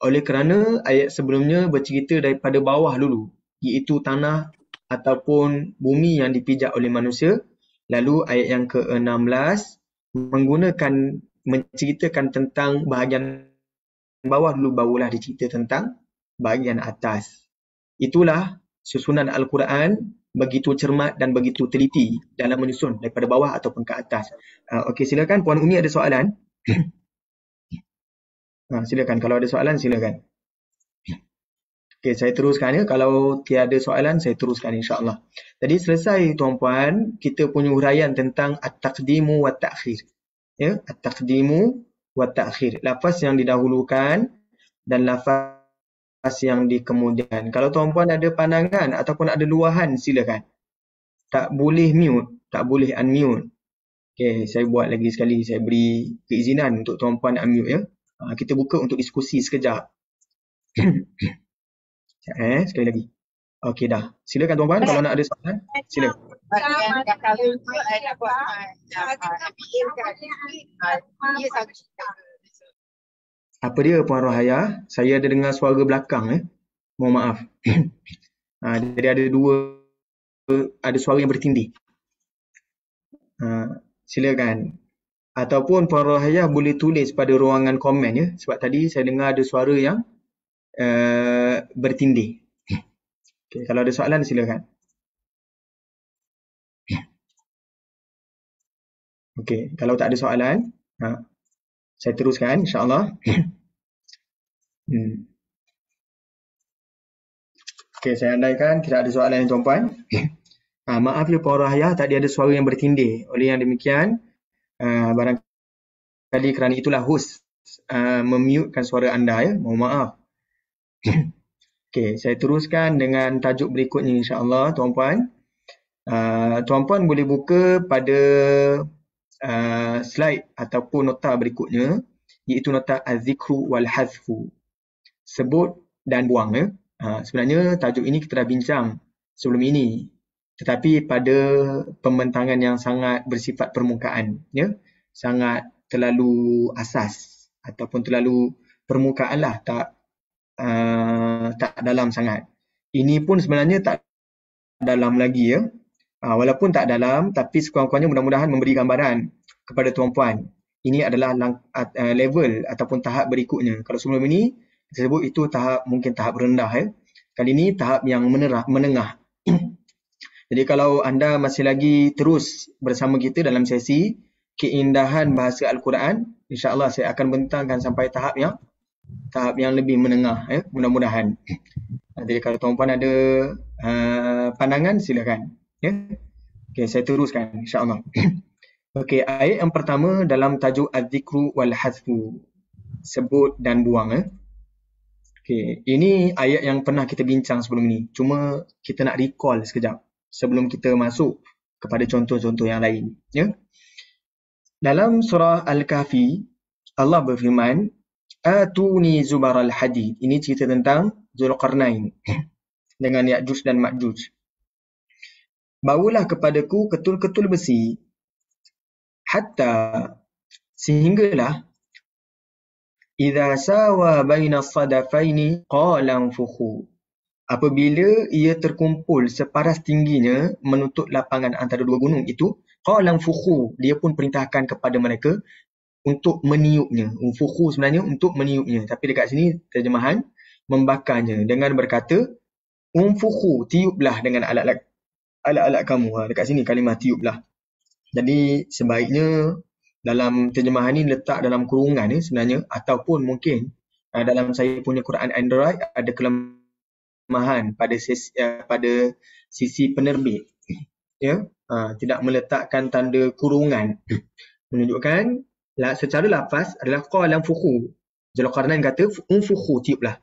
oleh kerana ayat sebelumnya bercerita daripada bawah dulu iaitu tanah ataupun bumi yang dipijak oleh manusia lalu ayat yang ke-16 menggunakan menceritakan tentang bahagian bawah dulu barulah dicerita tentang bahagian atas. Itulah susunan Al-Quran begitu cermat dan begitu teliti dalam menyusun daripada bawah ataupun ke atas. Uh, Okey, silakan Puan Umi ada soalan? Uh, silakan kalau ada soalan silakan. Okey, saya teruskan ya. Kalau tiada soalan, saya teruskan insya-Allah. Tadi selesai tuan-puan, kita punya huraian tentang at-taqdimu wa ta'khir. Ya, at-taqdimu wa ta'khir. Lafaz yang didahulukan dan lafaz yang dikemudian. Kalau tuan-puan ada pandangan ataupun ada luahan, silakan. Tak boleh mute, tak boleh unmute. Okey, saya buat lagi sekali. Saya beri keizinan untuk tuan-puan unmute ya. Ha, kita buka untuk diskusi sekejap. eh, sekali lagi. Okey dah. Silakan tuan-puan kalau nak ada soalan. Silakan. Apa dia Puan Rohaya? Saya ada dengar suara belakang eh. Mohon maaf. ha, jadi ada dua ada suara yang bertindih. Ha, silakan. Ataupun Puan Rohaya boleh tulis pada ruangan komen ya. Sebab tadi saya dengar ada suara yang uh, bertindih. Okay, kalau ada soalan silakan. Okey, kalau tak ada soalan, ha, saya teruskan insya-Allah. hmm. Okey, saya andaikan tidak ada soalan tuan-puan. Ha, maaf ya Puan Rahaya, tadi ada suara yang bertindih. Oleh yang demikian, uh, barangkali kerana itulah host uh, memutekan suara anda ya. Mohon maaf. Okey, saya teruskan dengan tajuk berikutnya insya-Allah tuan-puan. Uh, tuan-puan boleh buka pada uh, slide ataupun nota berikutnya iaitu nota az-zikru wal hazfu. Sebut dan buang ya. Uh, sebenarnya tajuk ini kita dah bincang sebelum ini. Tetapi pada pembentangan yang sangat bersifat permukaan ya. Sangat terlalu asas ataupun terlalu permukaan lah tak uh, tak dalam sangat. Ini pun sebenarnya tak dalam lagi ya. Uh, walaupun tak dalam tapi sekurang-kurangnya mudah-mudahan memberi gambaran kepada tuan-puan. Ini adalah lang, uh, level ataupun tahap berikutnya. Kalau sebelum ini kita sebut itu tahap mungkin tahap rendah ya. Kali ini tahap yang menerah, menengah. Jadi kalau anda masih lagi terus bersama kita dalam sesi keindahan bahasa Al-Quran, insya-Allah saya akan bentangkan sampai tahap yang tahap yang lebih menengah ya, mudah-mudahan. Jadi kalau tuan-puan ada uh, pandangan silakan. Ya. Okey, saya teruskan insya-Allah. Okey, ayat yang pertama dalam tajuk Az-Zikru wal Hazfu. Sebut dan buang eh. Okey, ini ayat yang pernah kita bincang sebelum ini. Cuma kita nak recall sekejap sebelum kita masuk kepada contoh-contoh yang lain, ya. Dalam surah Al-Kahfi, Allah berfirman, "Atuni zubaral hadid." Ini cerita tentang Zulqarnain dengan Ya'juj dan Ma'juj bawalah kepadaku ketul-ketul besi hatta sehinggalah idza sawa baina sadafaini qala fukhu apabila ia terkumpul separas tingginya menutup lapangan antara dua gunung itu qala fukhu dia pun perintahkan kepada mereka untuk meniupnya fukhu sebenarnya untuk meniupnya tapi dekat sini terjemahan membakarnya dengan berkata umfukhu tiuplah dengan alat-alat alat-alat kamu. Ha, dekat sini kalimah tiup lah. Jadi sebaiknya dalam terjemahan ni letak dalam kurungan ni sebenarnya ataupun mungkin uh, dalam saya punya Quran Android ada kelemahan pada sisi, uh, pada sisi penerbit. Ya, uh, tidak meletakkan tanda kurungan menunjukkan la, secara lafaz adalah qalam fukhu. Jalqarnain kata unfukhu tiuplah.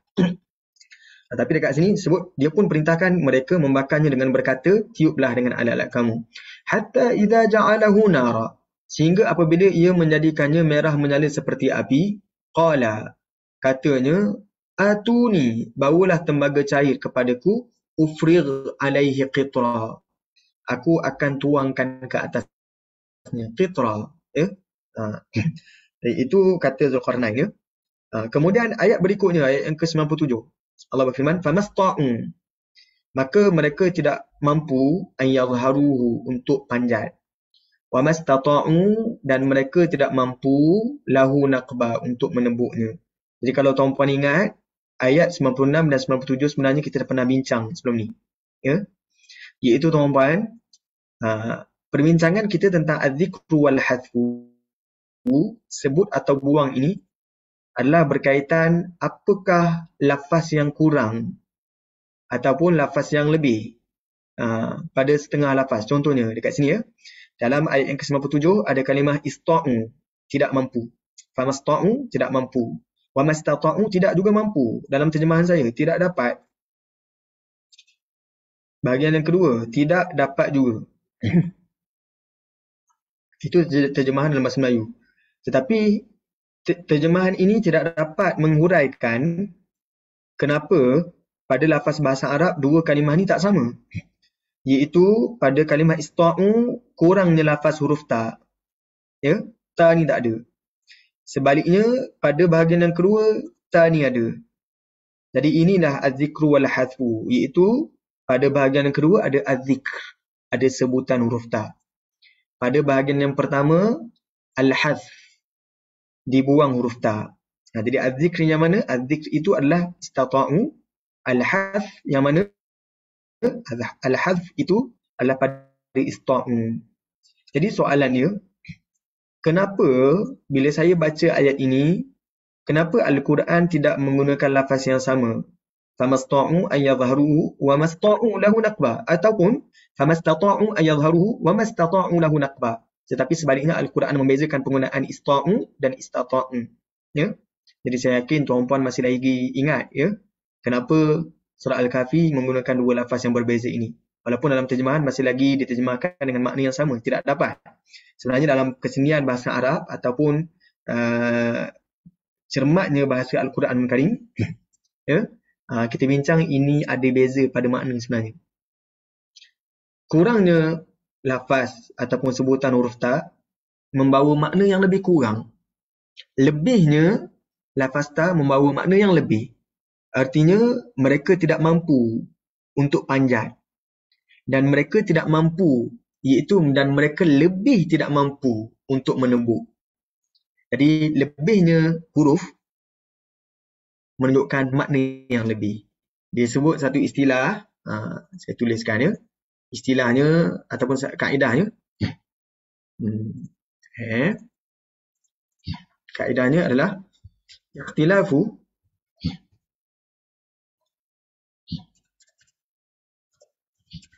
Tapi dekat sini sebut dia pun perintahkan mereka membakarnya dengan berkata tiuplah dengan alat-alat kamu. Hatta idza ja'alahu nara. Sehingga apabila ia menjadikannya merah menyala seperti api, qala. katanya atuni bawalah tembaga cair kepadaku ufrir alaihi qitra. Aku akan tuangkan ke atasnya. Qitra ya? Ha. itu kata Zulkarnain ya? Ha. kemudian ayat berikutnya ayat yang ke-97. Allah berfirman famasta'u. Maka mereka tidak mampu ayyadharuhu untuk panjat. Wa mastata'u dan mereka tidak mampu lahu naqba untuk menembuknya. Jadi kalau tuan-puan ingat ayat 96 dan 97 sebenarnya kita dah pernah bincang sebelum ni ya iaitu tuan-puan uh, perbincangan kita tentang adzikru wal hadfu sebut atau buang ini adalah berkaitan apakah lafaz yang kurang ataupun lafaz yang lebih uh, pada setengah lafaz. Contohnya dekat sini ya. Dalam ayat yang ke-97 ada kalimah ista'u tidak mampu. Famasta'u tidak mampu. Wa mastata'u tidak juga mampu. Dalam terjemahan saya tidak dapat. Bahagian yang kedua tidak dapat juga. Itu terjemahan dalam bahasa Melayu. Tetapi terjemahan ini tidak dapat menghuraikan kenapa pada lafaz bahasa Arab dua kalimah ni tak sama. Iaitu pada kalimah ista'u kurangnya lafaz huruf ta. Ya, ta ni tak ada. Sebaliknya pada bahagian yang kedua ta ni ada. Jadi inilah az-zikru wal hadfu iaitu pada bahagian yang kedua ada az-zikr, ada sebutan huruf ta. Pada bahagian yang pertama al-hadf dibuang huruf ta. Nah, jadi az-zikr yang mana? Az-zikr itu adalah istata'u Al-Hadf yang mana Al-Hadf itu adalah pada ista'u. Jadi soalan dia, kenapa bila saya baca ayat ini, kenapa Al-Quran tidak menggunakan lafaz yang sama? Famasta'u ayyadharuhu wa masta'u lahu naqba. Ataupun famastata'u ayyadharuhu wa mastata'u lahu naqba. Tetapi sebaliknya Al-Quran membezakan penggunaan ista'u dan istata'u. Ya? Jadi saya yakin tuan-puan masih lagi ingat ya kenapa surah Al-Kahfi menggunakan dua lafaz yang berbeza ini. Walaupun dalam terjemahan masih lagi diterjemahkan dengan makna yang sama, tidak dapat. Sebenarnya dalam kesenian bahasa Arab ataupun uh, cermatnya bahasa Al-Quran Karim, ya, uh, kita bincang ini ada beza pada makna sebenarnya. Kurangnya lafaz ataupun sebutan huruf ta membawa makna yang lebih kurang. Lebihnya lafaz ta membawa makna yang lebih. Artinya mereka tidak mampu untuk panjat. Dan mereka tidak mampu iaitu dan mereka lebih tidak mampu untuk menembuk. Jadi lebihnya huruf menunjukkan makna yang lebih. Dia sebut satu istilah, ha, saya tuliskan ya. Istilahnya ataupun kaedahnya. Hmm. Eh. Kaedahnya adalah ikhtilafu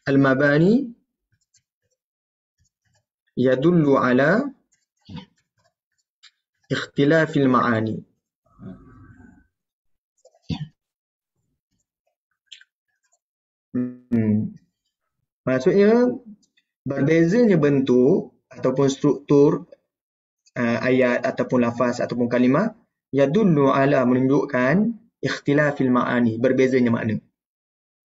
المباني يدل على اختلاف المعاني hmm. maksudnya berbezanya bentuk ataupun struktur uh, ayat ataupun lafaz ataupun kalimah yadullu ala menunjukkan ikhtilafil ma'ani berbezanya makna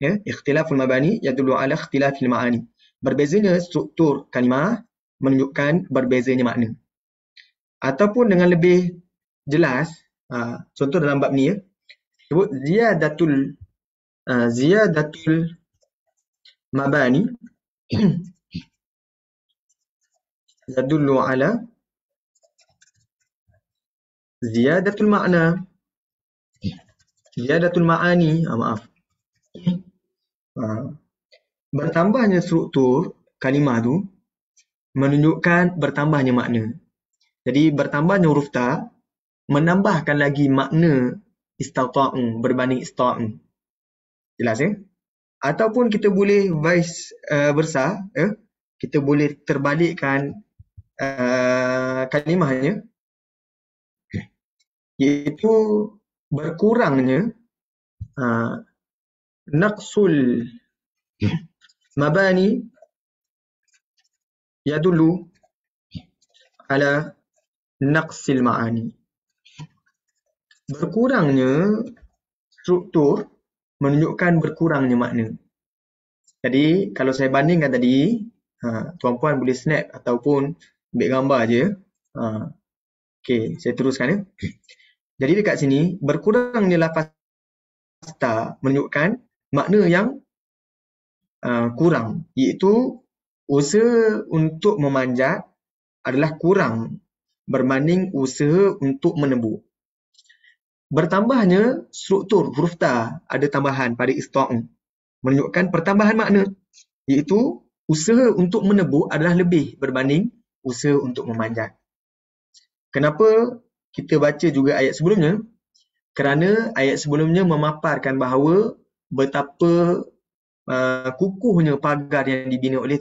ya ikhtilaful mabani yadullu ala ikhtilafil ma'ani. Berbezanya struktur kalimah menunjukkan berbezanya makna. Ataupun dengan lebih jelas uh, contoh dalam bab ni ya sebut ziyadatul uh, ziyadatul mabani. Yadullu ala ziyadatul ma'na. Ziyadatul ma'ani ah, maaf Ha. bertambahnya struktur kalimah tu menunjukkan bertambahnya makna. Jadi bertambahnya huruf ta menambahkan lagi makna istata'u berbanding ista'u. Jelas ya? Ataupun kita boleh vice uh, versa, ya? kita boleh terbalikkan uh, kalimahnya iaitu berkurangnya uh, naqsul mabani yadullu ala naqsil ma'ani berkurangnya struktur menunjukkan berkurangnya makna. Jadi kalau saya bandingkan tadi, ha, tuan-puan boleh snap ataupun ambil gambar je. Ha. Okay, saya teruskan ya. Jadi dekat sini, berkurangnya lafaz menunjukkan makna yang uh, kurang iaitu usaha untuk memanjat adalah kurang berbanding usaha untuk menebu. Bertambahnya struktur huruf ta ada tambahan pada ista'u menunjukkan pertambahan makna iaitu usaha untuk menebu adalah lebih berbanding usaha untuk memanjat. Kenapa kita baca juga ayat sebelumnya? Kerana ayat sebelumnya memaparkan bahawa betapa uh, kukuhnya pagar yang dibina oleh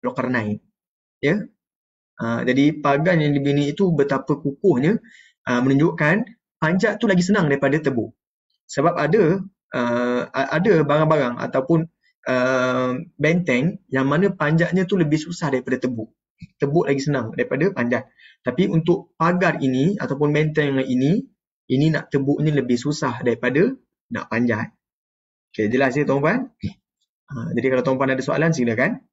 Zulkarnain. Ya. Uh, jadi pagar yang dibina itu betapa kukuhnya uh, menunjukkan panjat tu lagi senang daripada tebu. Sebab ada uh, ada barang-barang ataupun uh, benteng yang mana panjatnya tu lebih susah daripada tebuk. Tebuk lagi senang daripada panjat. Tapi untuk pagar ini ataupun benteng ini, ini nak tebuknya lebih susah daripada nak panjat. Okay, jelas ya tuan-puan? Ha, jadi kalau tuan-puan ada soalan silakan.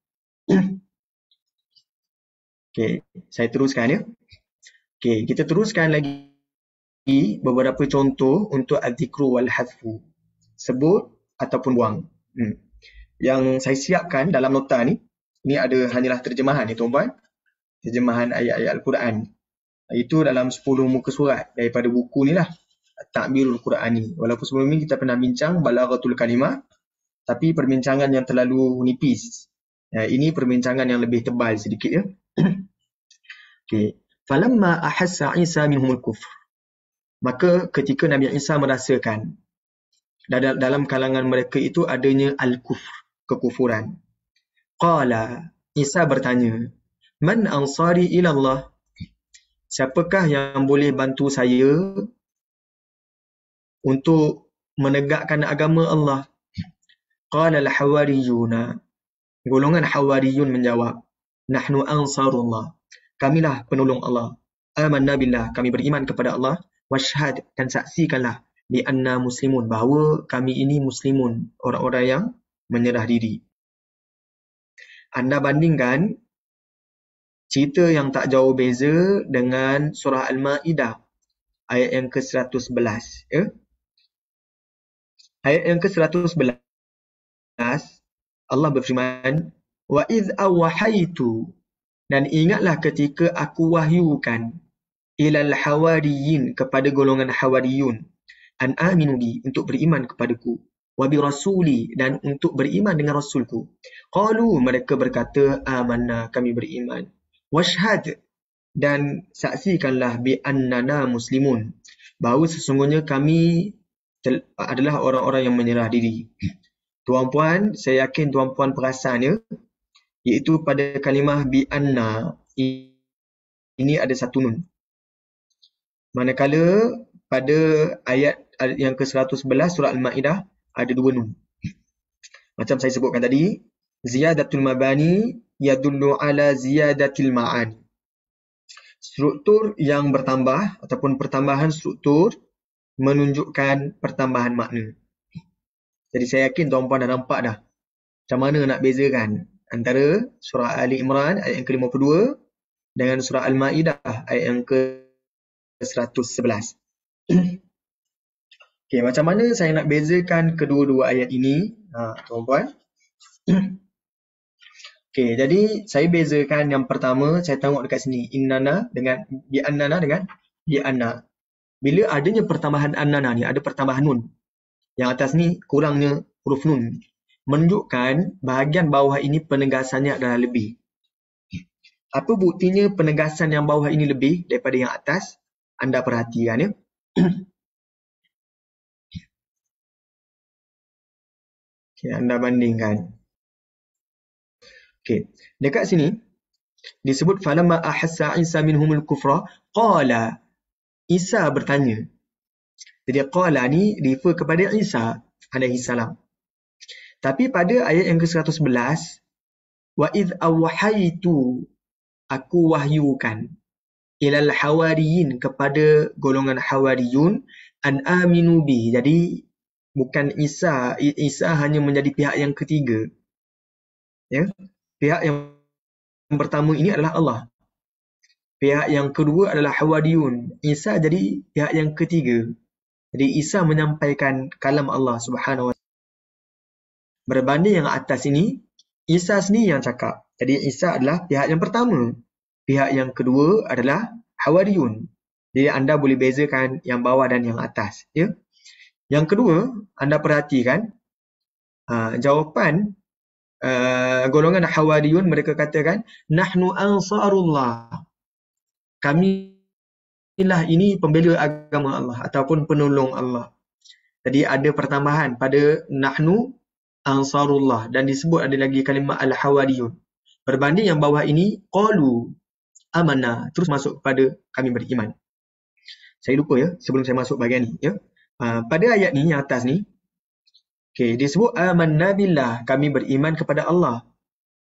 Okay, saya teruskan ya. Okay, kita teruskan lagi beberapa contoh untuk al-dhikru wal-hadfu sebut ataupun buang. Hmm. Yang saya siapkan dalam nota ni, ni ada hanyalah terjemahan ni tuan-tuan. Terjemahan ayat-ayat Al-Quran. Itu dalam 10 muka surat daripada buku ni lah. Takbirul Quran ni. Walaupun sebelum ni kita pernah bincang Balaghatul Kalimah. Tapi perbincangan yang terlalu nipis. Ya, ini perbincangan yang lebih tebal sedikit ya. okay. Falamma ahassa Isa minhumul kufr. Maka ketika Nabi Isa merasakan dalam kalangan mereka itu adanya al-kufr, kekufuran. Qala, Isa bertanya, Man ansari ila Allah? Siapakah yang boleh bantu saya untuk menegakkan agama Allah? Qala al-hawariyuna. Golongan hawariyun menjawab, Nahnu ansarullah. Kamilah penolong Allah. Amanna billah. Kami beriman kepada Allah. Washhad dan saksikanlah di anna muslimun bahawa kami ini muslimun orang-orang yang menyerah diri. Anda bandingkan cerita yang tak jauh beza dengan surah Al-Maidah ayat yang ke-111 ya. Ayat yang ke-111 Allah berfirman wa iz awhaitu dan ingatlah ketika aku wahyukan ilal hawariyin kepada golongan hawariyun an aminu bi untuk beriman kepadaku wa bi rasuli dan untuk beriman dengan rasulku. Qalu mereka berkata amanna kami beriman. Washhad dan saksikanlah bi annana muslimun bahawa sesungguhnya kami adalah orang-orang yang menyerah diri tuan-puan saya yakin tuan-puan perasan ya iaitu pada kalimah bi anna ini ada satu nun manakala pada ayat yang ke-111 surah Al-Maidah ada dua nun. Macam saya sebutkan tadi, ziyadatul mabani yadullu ala ziyadatil ma'ani. Struktur yang bertambah ataupun pertambahan struktur menunjukkan pertambahan makna. Jadi saya yakin tuan-puan dah nampak dah macam mana nak bezakan antara surah Ali Imran ayat yang ke-52 dengan surah Al-Maidah ayat yang ke-111. Okay, macam mana saya nak bezakan kedua-dua ayat ini, ha, tuan-puan? okay, jadi saya bezakan yang pertama, saya tengok dekat sini, innana dengan bi'annana dengan bi'anna. Bila adanya pertambahan annana ni, ada pertambahan nun. Yang atas ni kurangnya huruf nun. Menunjukkan bahagian bawah ini penegasannya adalah lebih. Apa buktinya penegasan yang bawah ini lebih daripada yang atas? Anda perhatikan ya. Okay, anda bandingkan. Okay. Dekat sini disebut falamma ahassa Isa minhumul kufra qala Isa bertanya. Jadi qala ni refer kepada Isa alaihi salam. Tapi pada ayat yang ke-111 wa id awhaitu aku wahyukan. ilal hawariyin kepada golongan hawariyun an aminu bi. Jadi bukan Isa, Isa hanya menjadi pihak yang ketiga. Ya. Pihak yang pertama ini adalah Allah. Pihak yang kedua adalah Hawariyun. Isa jadi pihak yang ketiga. Jadi Isa menyampaikan kalam Allah Subhanahu wa Berbanding yang atas ini, Isa sendiri yang cakap. Jadi Isa adalah pihak yang pertama. Pihak yang kedua adalah Hawariyun. Jadi anda boleh bezakan yang bawah dan yang atas. Ya? Yang kedua, anda perhatikan uh, jawapan uh, golongan Hawariyun mereka katakan nahnu ansarullah kami inilah ini pembela agama Allah ataupun penolong Allah. Jadi ada pertambahan pada nahnu ansarullah dan disebut ada lagi kalimah al-hawariyun. Berbanding yang bawah ini qalu amanna terus masuk kepada kami beriman. Saya lupa ya sebelum saya masuk bahagian ni ya. Uh, pada ayat ni yang atas ni okey disebut amanna billah kami beriman kepada Allah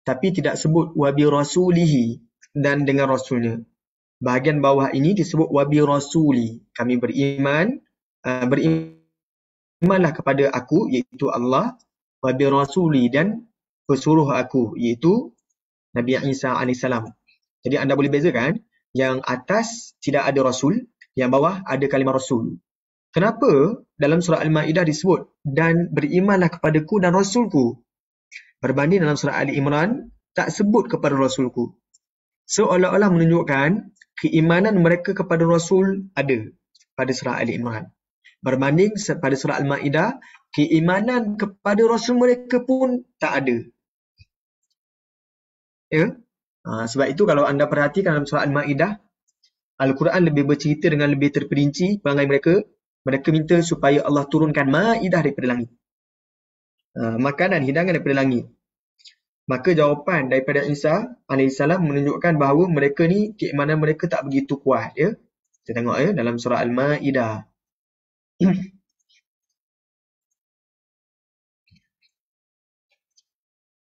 tapi tidak sebut wa bi rasulihi dan dengan rasulnya bahagian bawah ini disebut wabi rasuli. Kami beriman uh, berimanlah kepada aku iaitu Allah wabi rasuli dan pesuruh aku iaitu Nabi Isa alaihissalam jadi anda boleh bezakan yang atas tidak ada rasul yang bawah ada kalimah rasul. Kenapa dalam surah al-maidah disebut dan berimanlah kepadaku dan rasulku berbanding dalam surah ali imran tak sebut kepada rasulku. Seolah-olah menunjukkan keimanan mereka kepada Rasul ada pada surah Ali Imran. Berbanding pada surah Al-Ma'idah, keimanan kepada Rasul mereka pun tak ada. Ya? Ha, sebab itu kalau anda perhatikan dalam surah Al-Ma'idah, Al-Quran lebih bercerita dengan lebih terperinci perangai mereka. Mereka minta supaya Allah turunkan ma'idah daripada langit. Ha, makanan, hidangan daripada langit. Maka jawapan daripada Isa AS menunjukkan bahawa mereka ni keimanan mereka tak begitu kuat. Ya? Kita tengok ya dalam surah Al-Ma'idah.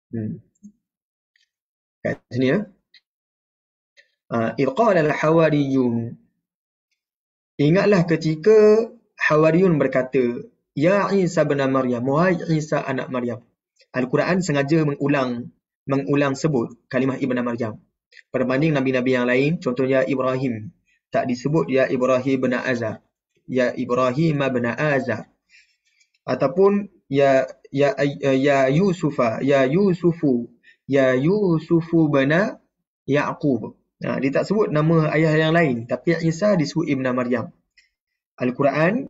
Hmm. Kat sini ya. Uh, Iqala al-Hawariyun. Ingatlah ketika Hawariyun berkata, Ya Isa bin Maryam, Wahai Isa anak Maryam. Al-Quran sengaja mengulang mengulang sebut kalimah Ibn Maryam. Berbanding Nabi-Nabi yang lain, contohnya Ibrahim. Tak disebut ya Ibrahim bin Azar. Ya Ibrahim bin Azar. Ataupun ya ya ya Yusufa, ya Yusufu, ya Yusufu bin Yaqub. Nah, dia tak sebut nama ayah yang lain. Tapi Isa disebut Ibn Maryam. Al-Quran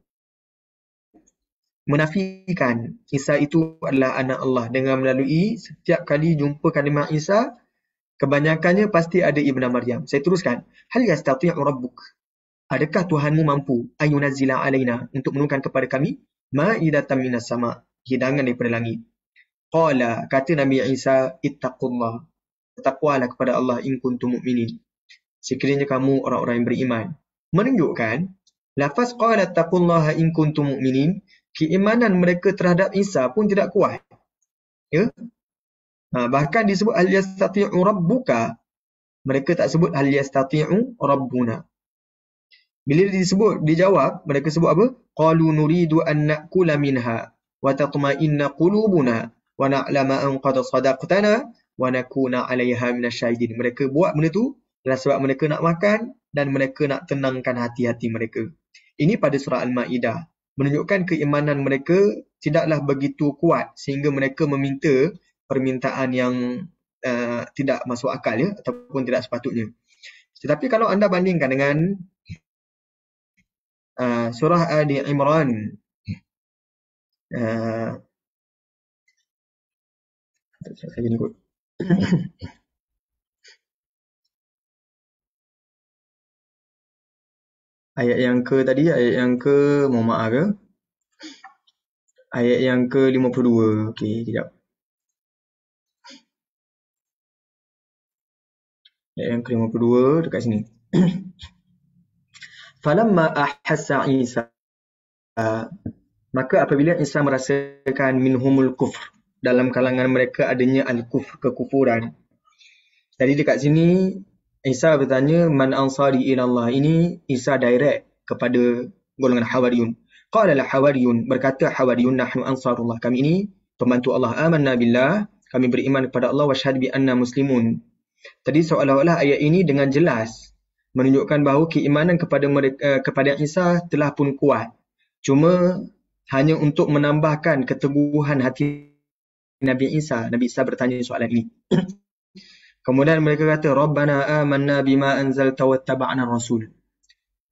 menafikan Isa itu adalah anak Allah dengan melalui setiap kali jumpa kalimah Isa kebanyakannya pasti ada Ibn Maryam. Saya teruskan. Hal yastati'u rabbuk? Adakah Tuhanmu mampu ayunazzila alaina untuk menurunkan kepada kami ma'idatan minas sama hidangan daripada langit. Qala kata Nabi Isa ittaqullah. Takwalah kepada Allah in kuntum mu'minin. Sekiranya kamu orang-orang yang beriman. Menunjukkan lafaz qala taqullaha in kuntum mu'minin keimanan mereka terhadap Isa pun tidak kuat. Ya? Ha, bahkan disebut hal yastati'u rabbuka. Mereka tak sebut hal yastati'u rabbuna. Bila disebut, dijawab, mereka sebut apa? Qalu nuridu an na'kula minha wa tatma'inna qulubuna wa na'lama an qad sadaqtana wa nakuna 'alayha minasyahidin. Mereka buat benda tu adalah sebab mereka nak makan dan mereka nak tenangkan hati-hati mereka. Ini pada surah Al-Maidah menunjukkan keimanan mereka tidaklah begitu kuat sehingga mereka meminta permintaan yang uh, tidak masuk akal ya ataupun tidak sepatutnya. Tetapi kalau anda bandingkan dengan uh, surah Ali Imran uh, ayat yang ke tadi ayat yang ke mohon maaf ke ayat yang ke 52 okey kejap ayat yang ke 52 dekat sini. Falamma ahassa isa maka apabila Isa merasakan minhumul kufr dalam kalangan mereka adanya al-kufr kekufuran. Jadi dekat sini Isa bertanya, Man ansari ilallah. Ini Isa direct kepada golongan Hawariyun. Qala la Hawariyun. Berkata Hawariyun, Nahnu ansarullah. Kami ini pembantu Allah. Amanna billah. Kami beriman kepada Allah. Washhad bi anna muslimun. Tadi seolah-olah ayat ini dengan jelas menunjukkan bahawa keimanan kepada mereka, uh, kepada Isa telah pun kuat. Cuma hanya untuk menambahkan keteguhan hati Nabi Isa. Nabi Isa bertanya soalan ini. Kemudian mereka kata, Rabbana amanna bima anzalta wattaba'na rasul.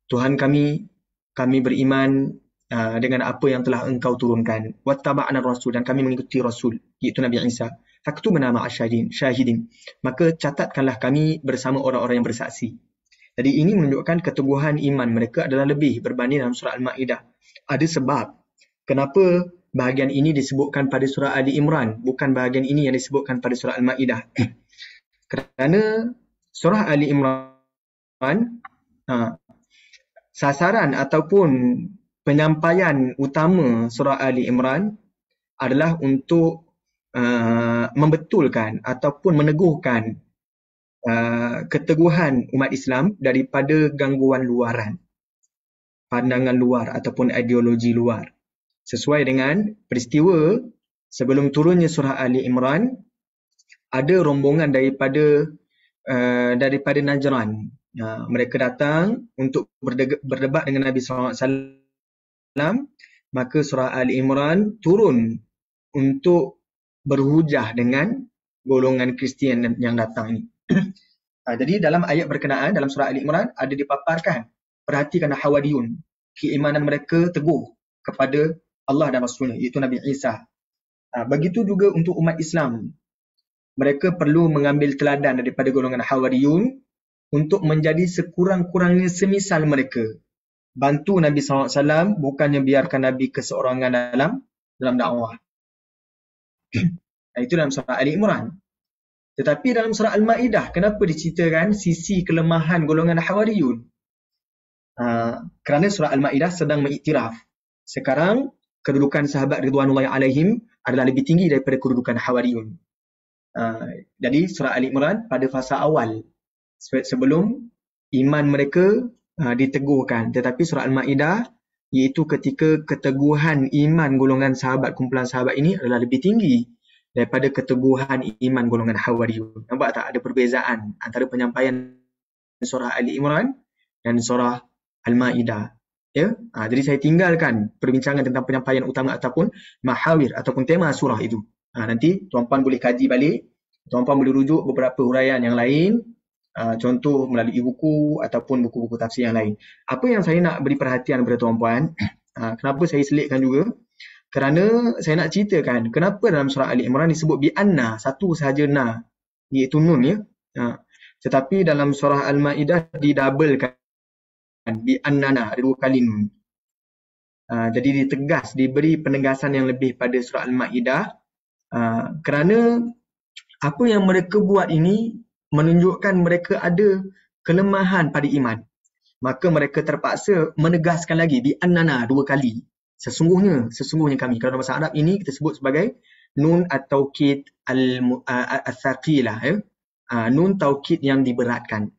Tuhan kami, kami beriman uh, dengan apa yang telah engkau turunkan. Wattaba'na rasul dan kami mengikuti rasul, iaitu Nabi Isa. Faktu nama syahidin, syahidin. Maka catatkanlah kami bersama orang-orang yang bersaksi. Jadi ini menunjukkan keteguhan iman mereka adalah lebih berbanding dalam surah Al-Ma'idah. Ada sebab kenapa bahagian ini disebutkan pada surah Ali Imran, bukan bahagian ini yang disebutkan pada surah Al-Ma'idah. kerana surah Ali Imran ha, sasaran ataupun penyampaian utama surah Ali Imran adalah untuk uh, membetulkan ataupun meneguhkan uh, keteguhan umat Islam daripada gangguan luaran pandangan luar ataupun ideologi luar. Sesuai dengan peristiwa sebelum turunnya surah Ali Imran ada rombongan daripada uh, daripada Najran. Uh, mereka datang untuk berdebat dengan Nabi SAW. Maka surah Ali Imran turun untuk berhujah dengan golongan Kristian yang datang ini. uh, jadi dalam ayat berkenaan dalam surah Ali Imran ada dipaparkan perhatikan Hawadiyun keimanan mereka teguh kepada Allah dan Rasulnya iaitu Nabi Isa. Uh, begitu juga untuk umat Islam mereka perlu mengambil teladan daripada golongan Hawariyun untuk menjadi sekurang-kurangnya semisal mereka. Bantu Nabi SAW bukannya biarkan Nabi keseorangan dalam dalam dakwah. Itu dalam surah Ali Imran. Tetapi dalam surah Al-Ma'idah, kenapa diceritakan sisi kelemahan golongan Hawariyun? Uh, kerana surah Al-Ma'idah sedang mengiktiraf. Sekarang, kedudukan sahabat Ridwanullah alaihim adalah lebih tinggi daripada kedudukan Hawariyun. Ah, jadi surah Ali Imran pada fasa awal sebelum iman mereka uh, diteguhkan tetapi surah Al-Maidah iaitu ketika keteguhan iman golongan sahabat kumpulan sahabat ini adalah lebih tinggi daripada keteguhan iman golongan Hawariyun. Nampak tak ada perbezaan antara penyampaian surah Ali Imran dan surah Al-Maidah. Ya, ha, jadi saya tinggalkan perbincangan tentang penyampaian utama ataupun mahawir ataupun tema surah itu. Ha, nanti tuan-puan boleh kaji balik. Tuan-puan boleh rujuk beberapa huraian yang lain. Uh, contoh melalui buku ataupun buku-buku tafsir yang lain. Apa yang saya nak beri perhatian kepada tuan-puan, uh, kenapa saya selitkan juga? Kerana saya nak ceritakan kenapa dalam surah Ali Imran disebut bi anna satu sahaja na iaitu nun ya. Uh, tetapi dalam surah Al-Maidah didabelkan bi annana ada dua kali nun. Uh, jadi ditegas diberi penegasan yang lebih pada surah Al-Maidah Uh, kerana apa yang mereka buat ini menunjukkan mereka ada kelemahan pada iman. Maka mereka terpaksa menegaskan lagi di annana dua kali. Sesungguhnya, sesungguhnya kami. Kalau dalam bahasa Arab ini kita sebut sebagai nun atau kit al-thaqilah. Ya? Uh, nun taukid yang diberatkan.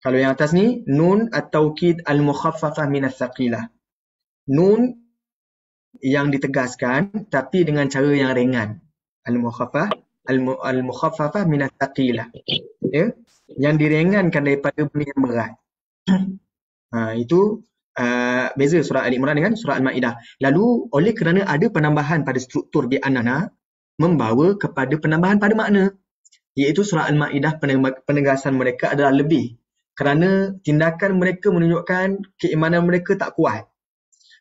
Kalau yang atas ni, nun atau kit al-mukhaffafah min al-thaqilah. Nun yang ditegaskan tapi dengan cara yang ringan. Al-mukhaffafah al-mukhaffafah min at-taqilah. Ya. Yang diringankan daripada benda yang berat. ha, itu uh, beza surah Ali Imran dengan surah Al-Maidah. Lalu oleh kerana ada penambahan pada struktur bi anana membawa kepada penambahan pada makna iaitu surah Al-Maidah penegasan mereka adalah lebih kerana tindakan mereka menunjukkan keimanan mereka tak kuat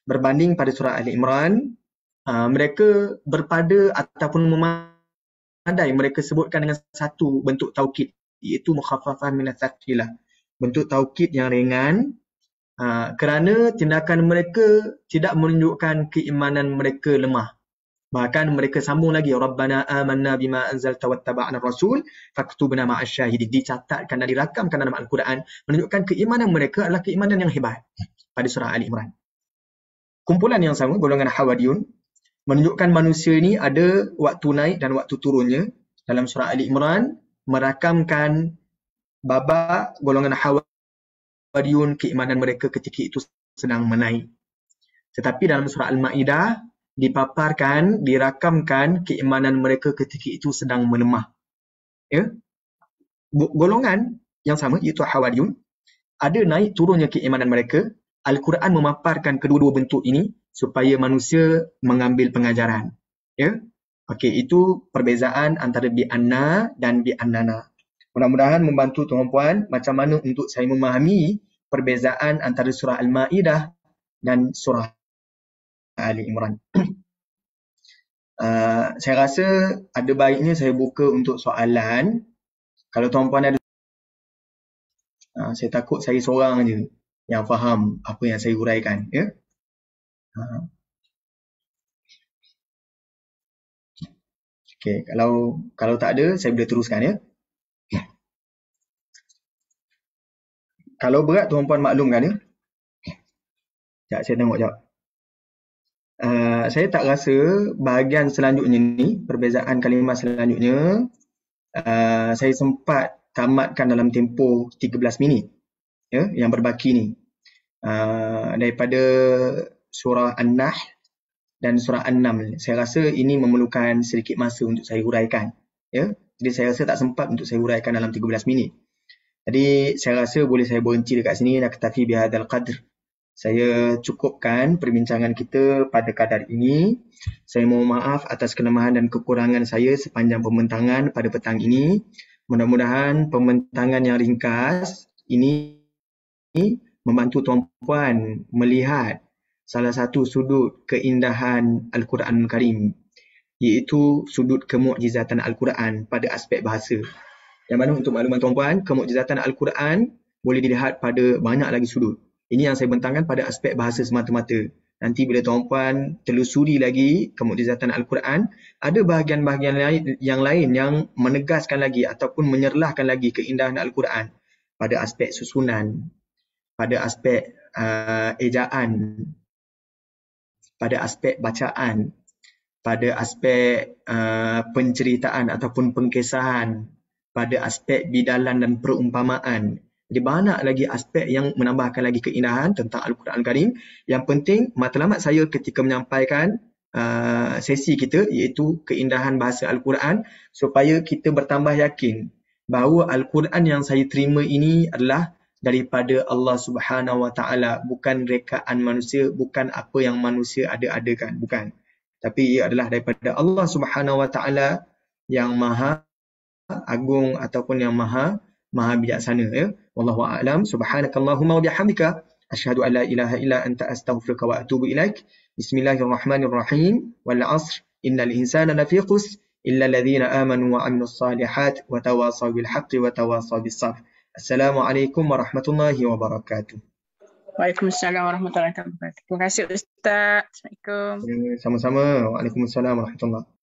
berbanding pada surah Ali Imran uh, mereka berpada ataupun memadai mereka sebutkan dengan satu bentuk taukid iaitu mukhaffafah min atsaqilah bentuk taukid yang ringan uh, kerana tindakan mereka tidak menunjukkan keimanan mereka lemah. Bahkan mereka sambung lagi rabbana amanna bima anzalta wattaba'na rasul faktubna ma'asy syahidin dicatatkan dan dirakamkan dalam al-Quran menunjukkan keimanan mereka adalah keimanan yang hebat pada surah Ali Imran kumpulan yang sama, golongan Hawadiyun, menunjukkan manusia ini ada waktu naik dan waktu turunnya. Dalam surah Ali Imran, merakamkan babak golongan Hawariyun keimanan mereka ketika itu sedang menaik. Tetapi dalam surah Al-Ma'idah dipaparkan, dirakamkan keimanan mereka ketika itu sedang melemah. Ya? Golongan yang sama iaitu Hawariyun ada naik turunnya keimanan mereka. Al-Quran memaparkan kedua-dua bentuk ini supaya manusia mengambil pengajaran. Ya? Okey, itu perbezaan antara bi'anna dan bi'annana. Mudah-mudahan membantu tuan-puan macam mana untuk saya memahami perbezaan antara surah Al-Ma'idah dan surah Ali Imran. uh, saya rasa ada baiknya saya buka untuk soalan. Kalau tuan-puan ada uh, saya takut saya seorang je yang faham apa yang saya huraikan. Ya? Uh. Okay, kalau kalau tak ada, saya boleh teruskan ya. kalau berat tuan-puan maklumkan ya. Sekejap saya tengok sekejap. Uh, saya tak rasa bahagian selanjutnya ni, perbezaan kalimah selanjutnya, uh, saya sempat tamatkan dalam tempoh 13 minit ya, yang berbaki ni. Uh, daripada surah An-Nahl dan surah An-Naml. Saya rasa ini memerlukan sedikit masa untuk saya huraikan. Ya? Jadi saya rasa tak sempat untuk saya huraikan dalam 13 minit. Jadi saya rasa boleh saya berhenti dekat sini dan ketafi bihadal qadr. Saya cukupkan perbincangan kita pada kadar ini. Saya mohon maaf atas kelemahan dan kekurangan saya sepanjang pembentangan pada petang ini. Mudah-mudahan pembentangan yang ringkas ini membantu tuan-puan melihat salah satu sudut keindahan Al-Quran Karim iaitu sudut kemukjizatan Al-Quran pada aspek bahasa. Yang mana untuk makluman tuan-puan, kemukjizatan Al-Quran boleh dilihat pada banyak lagi sudut. Ini yang saya bentangkan pada aspek bahasa semata-mata. Nanti bila tuan-puan telusuri lagi kemukjizatan Al-Quran, ada bahagian-bahagian lain yang lain yang menegaskan lagi ataupun menyerlahkan lagi keindahan Al-Quran pada aspek susunan, pada aspek uh, ejaan, pada aspek bacaan, pada aspek uh, penceritaan ataupun pengkesahan, pada aspek bidalan dan perumpamaan. Jadi banyak lagi aspek yang menambahkan lagi keindahan tentang Al-Quran Karim. Yang penting matlamat saya ketika menyampaikan uh, sesi kita iaitu keindahan bahasa Al-Quran supaya kita bertambah yakin bahawa Al-Quran yang saya terima ini adalah daripada Allah Subhanahu Wa Taala. Bukan rekaan manusia bukan apa yang manusia ada-adakan bukan. Tapi ia adalah daripada Allah Subhanahu Wa Taala yang maha agung ataupun yang maha maha bijaksana ya. Wallahu a'lam. Subhanakallahumma wa bihamdika. Asyhadu an la ilaha illa anta astaghfiruka wa atubu ilaik. Bismillahirrahmanirrahim. Wal 'asr. Innal insana lafi khusr illa alladhina amanu wa 'amilus salihat wa tawasaw bil haqqi wa tawasaw bis sabr assalamu alaikum warahmatullahi wabarakatuh Waalaikumsalam warahmatullahi wabarakatuh. Terima kasih Ustaz. Assalamualaikum. Sama-sama. Waalaikumsalam warahmatullahi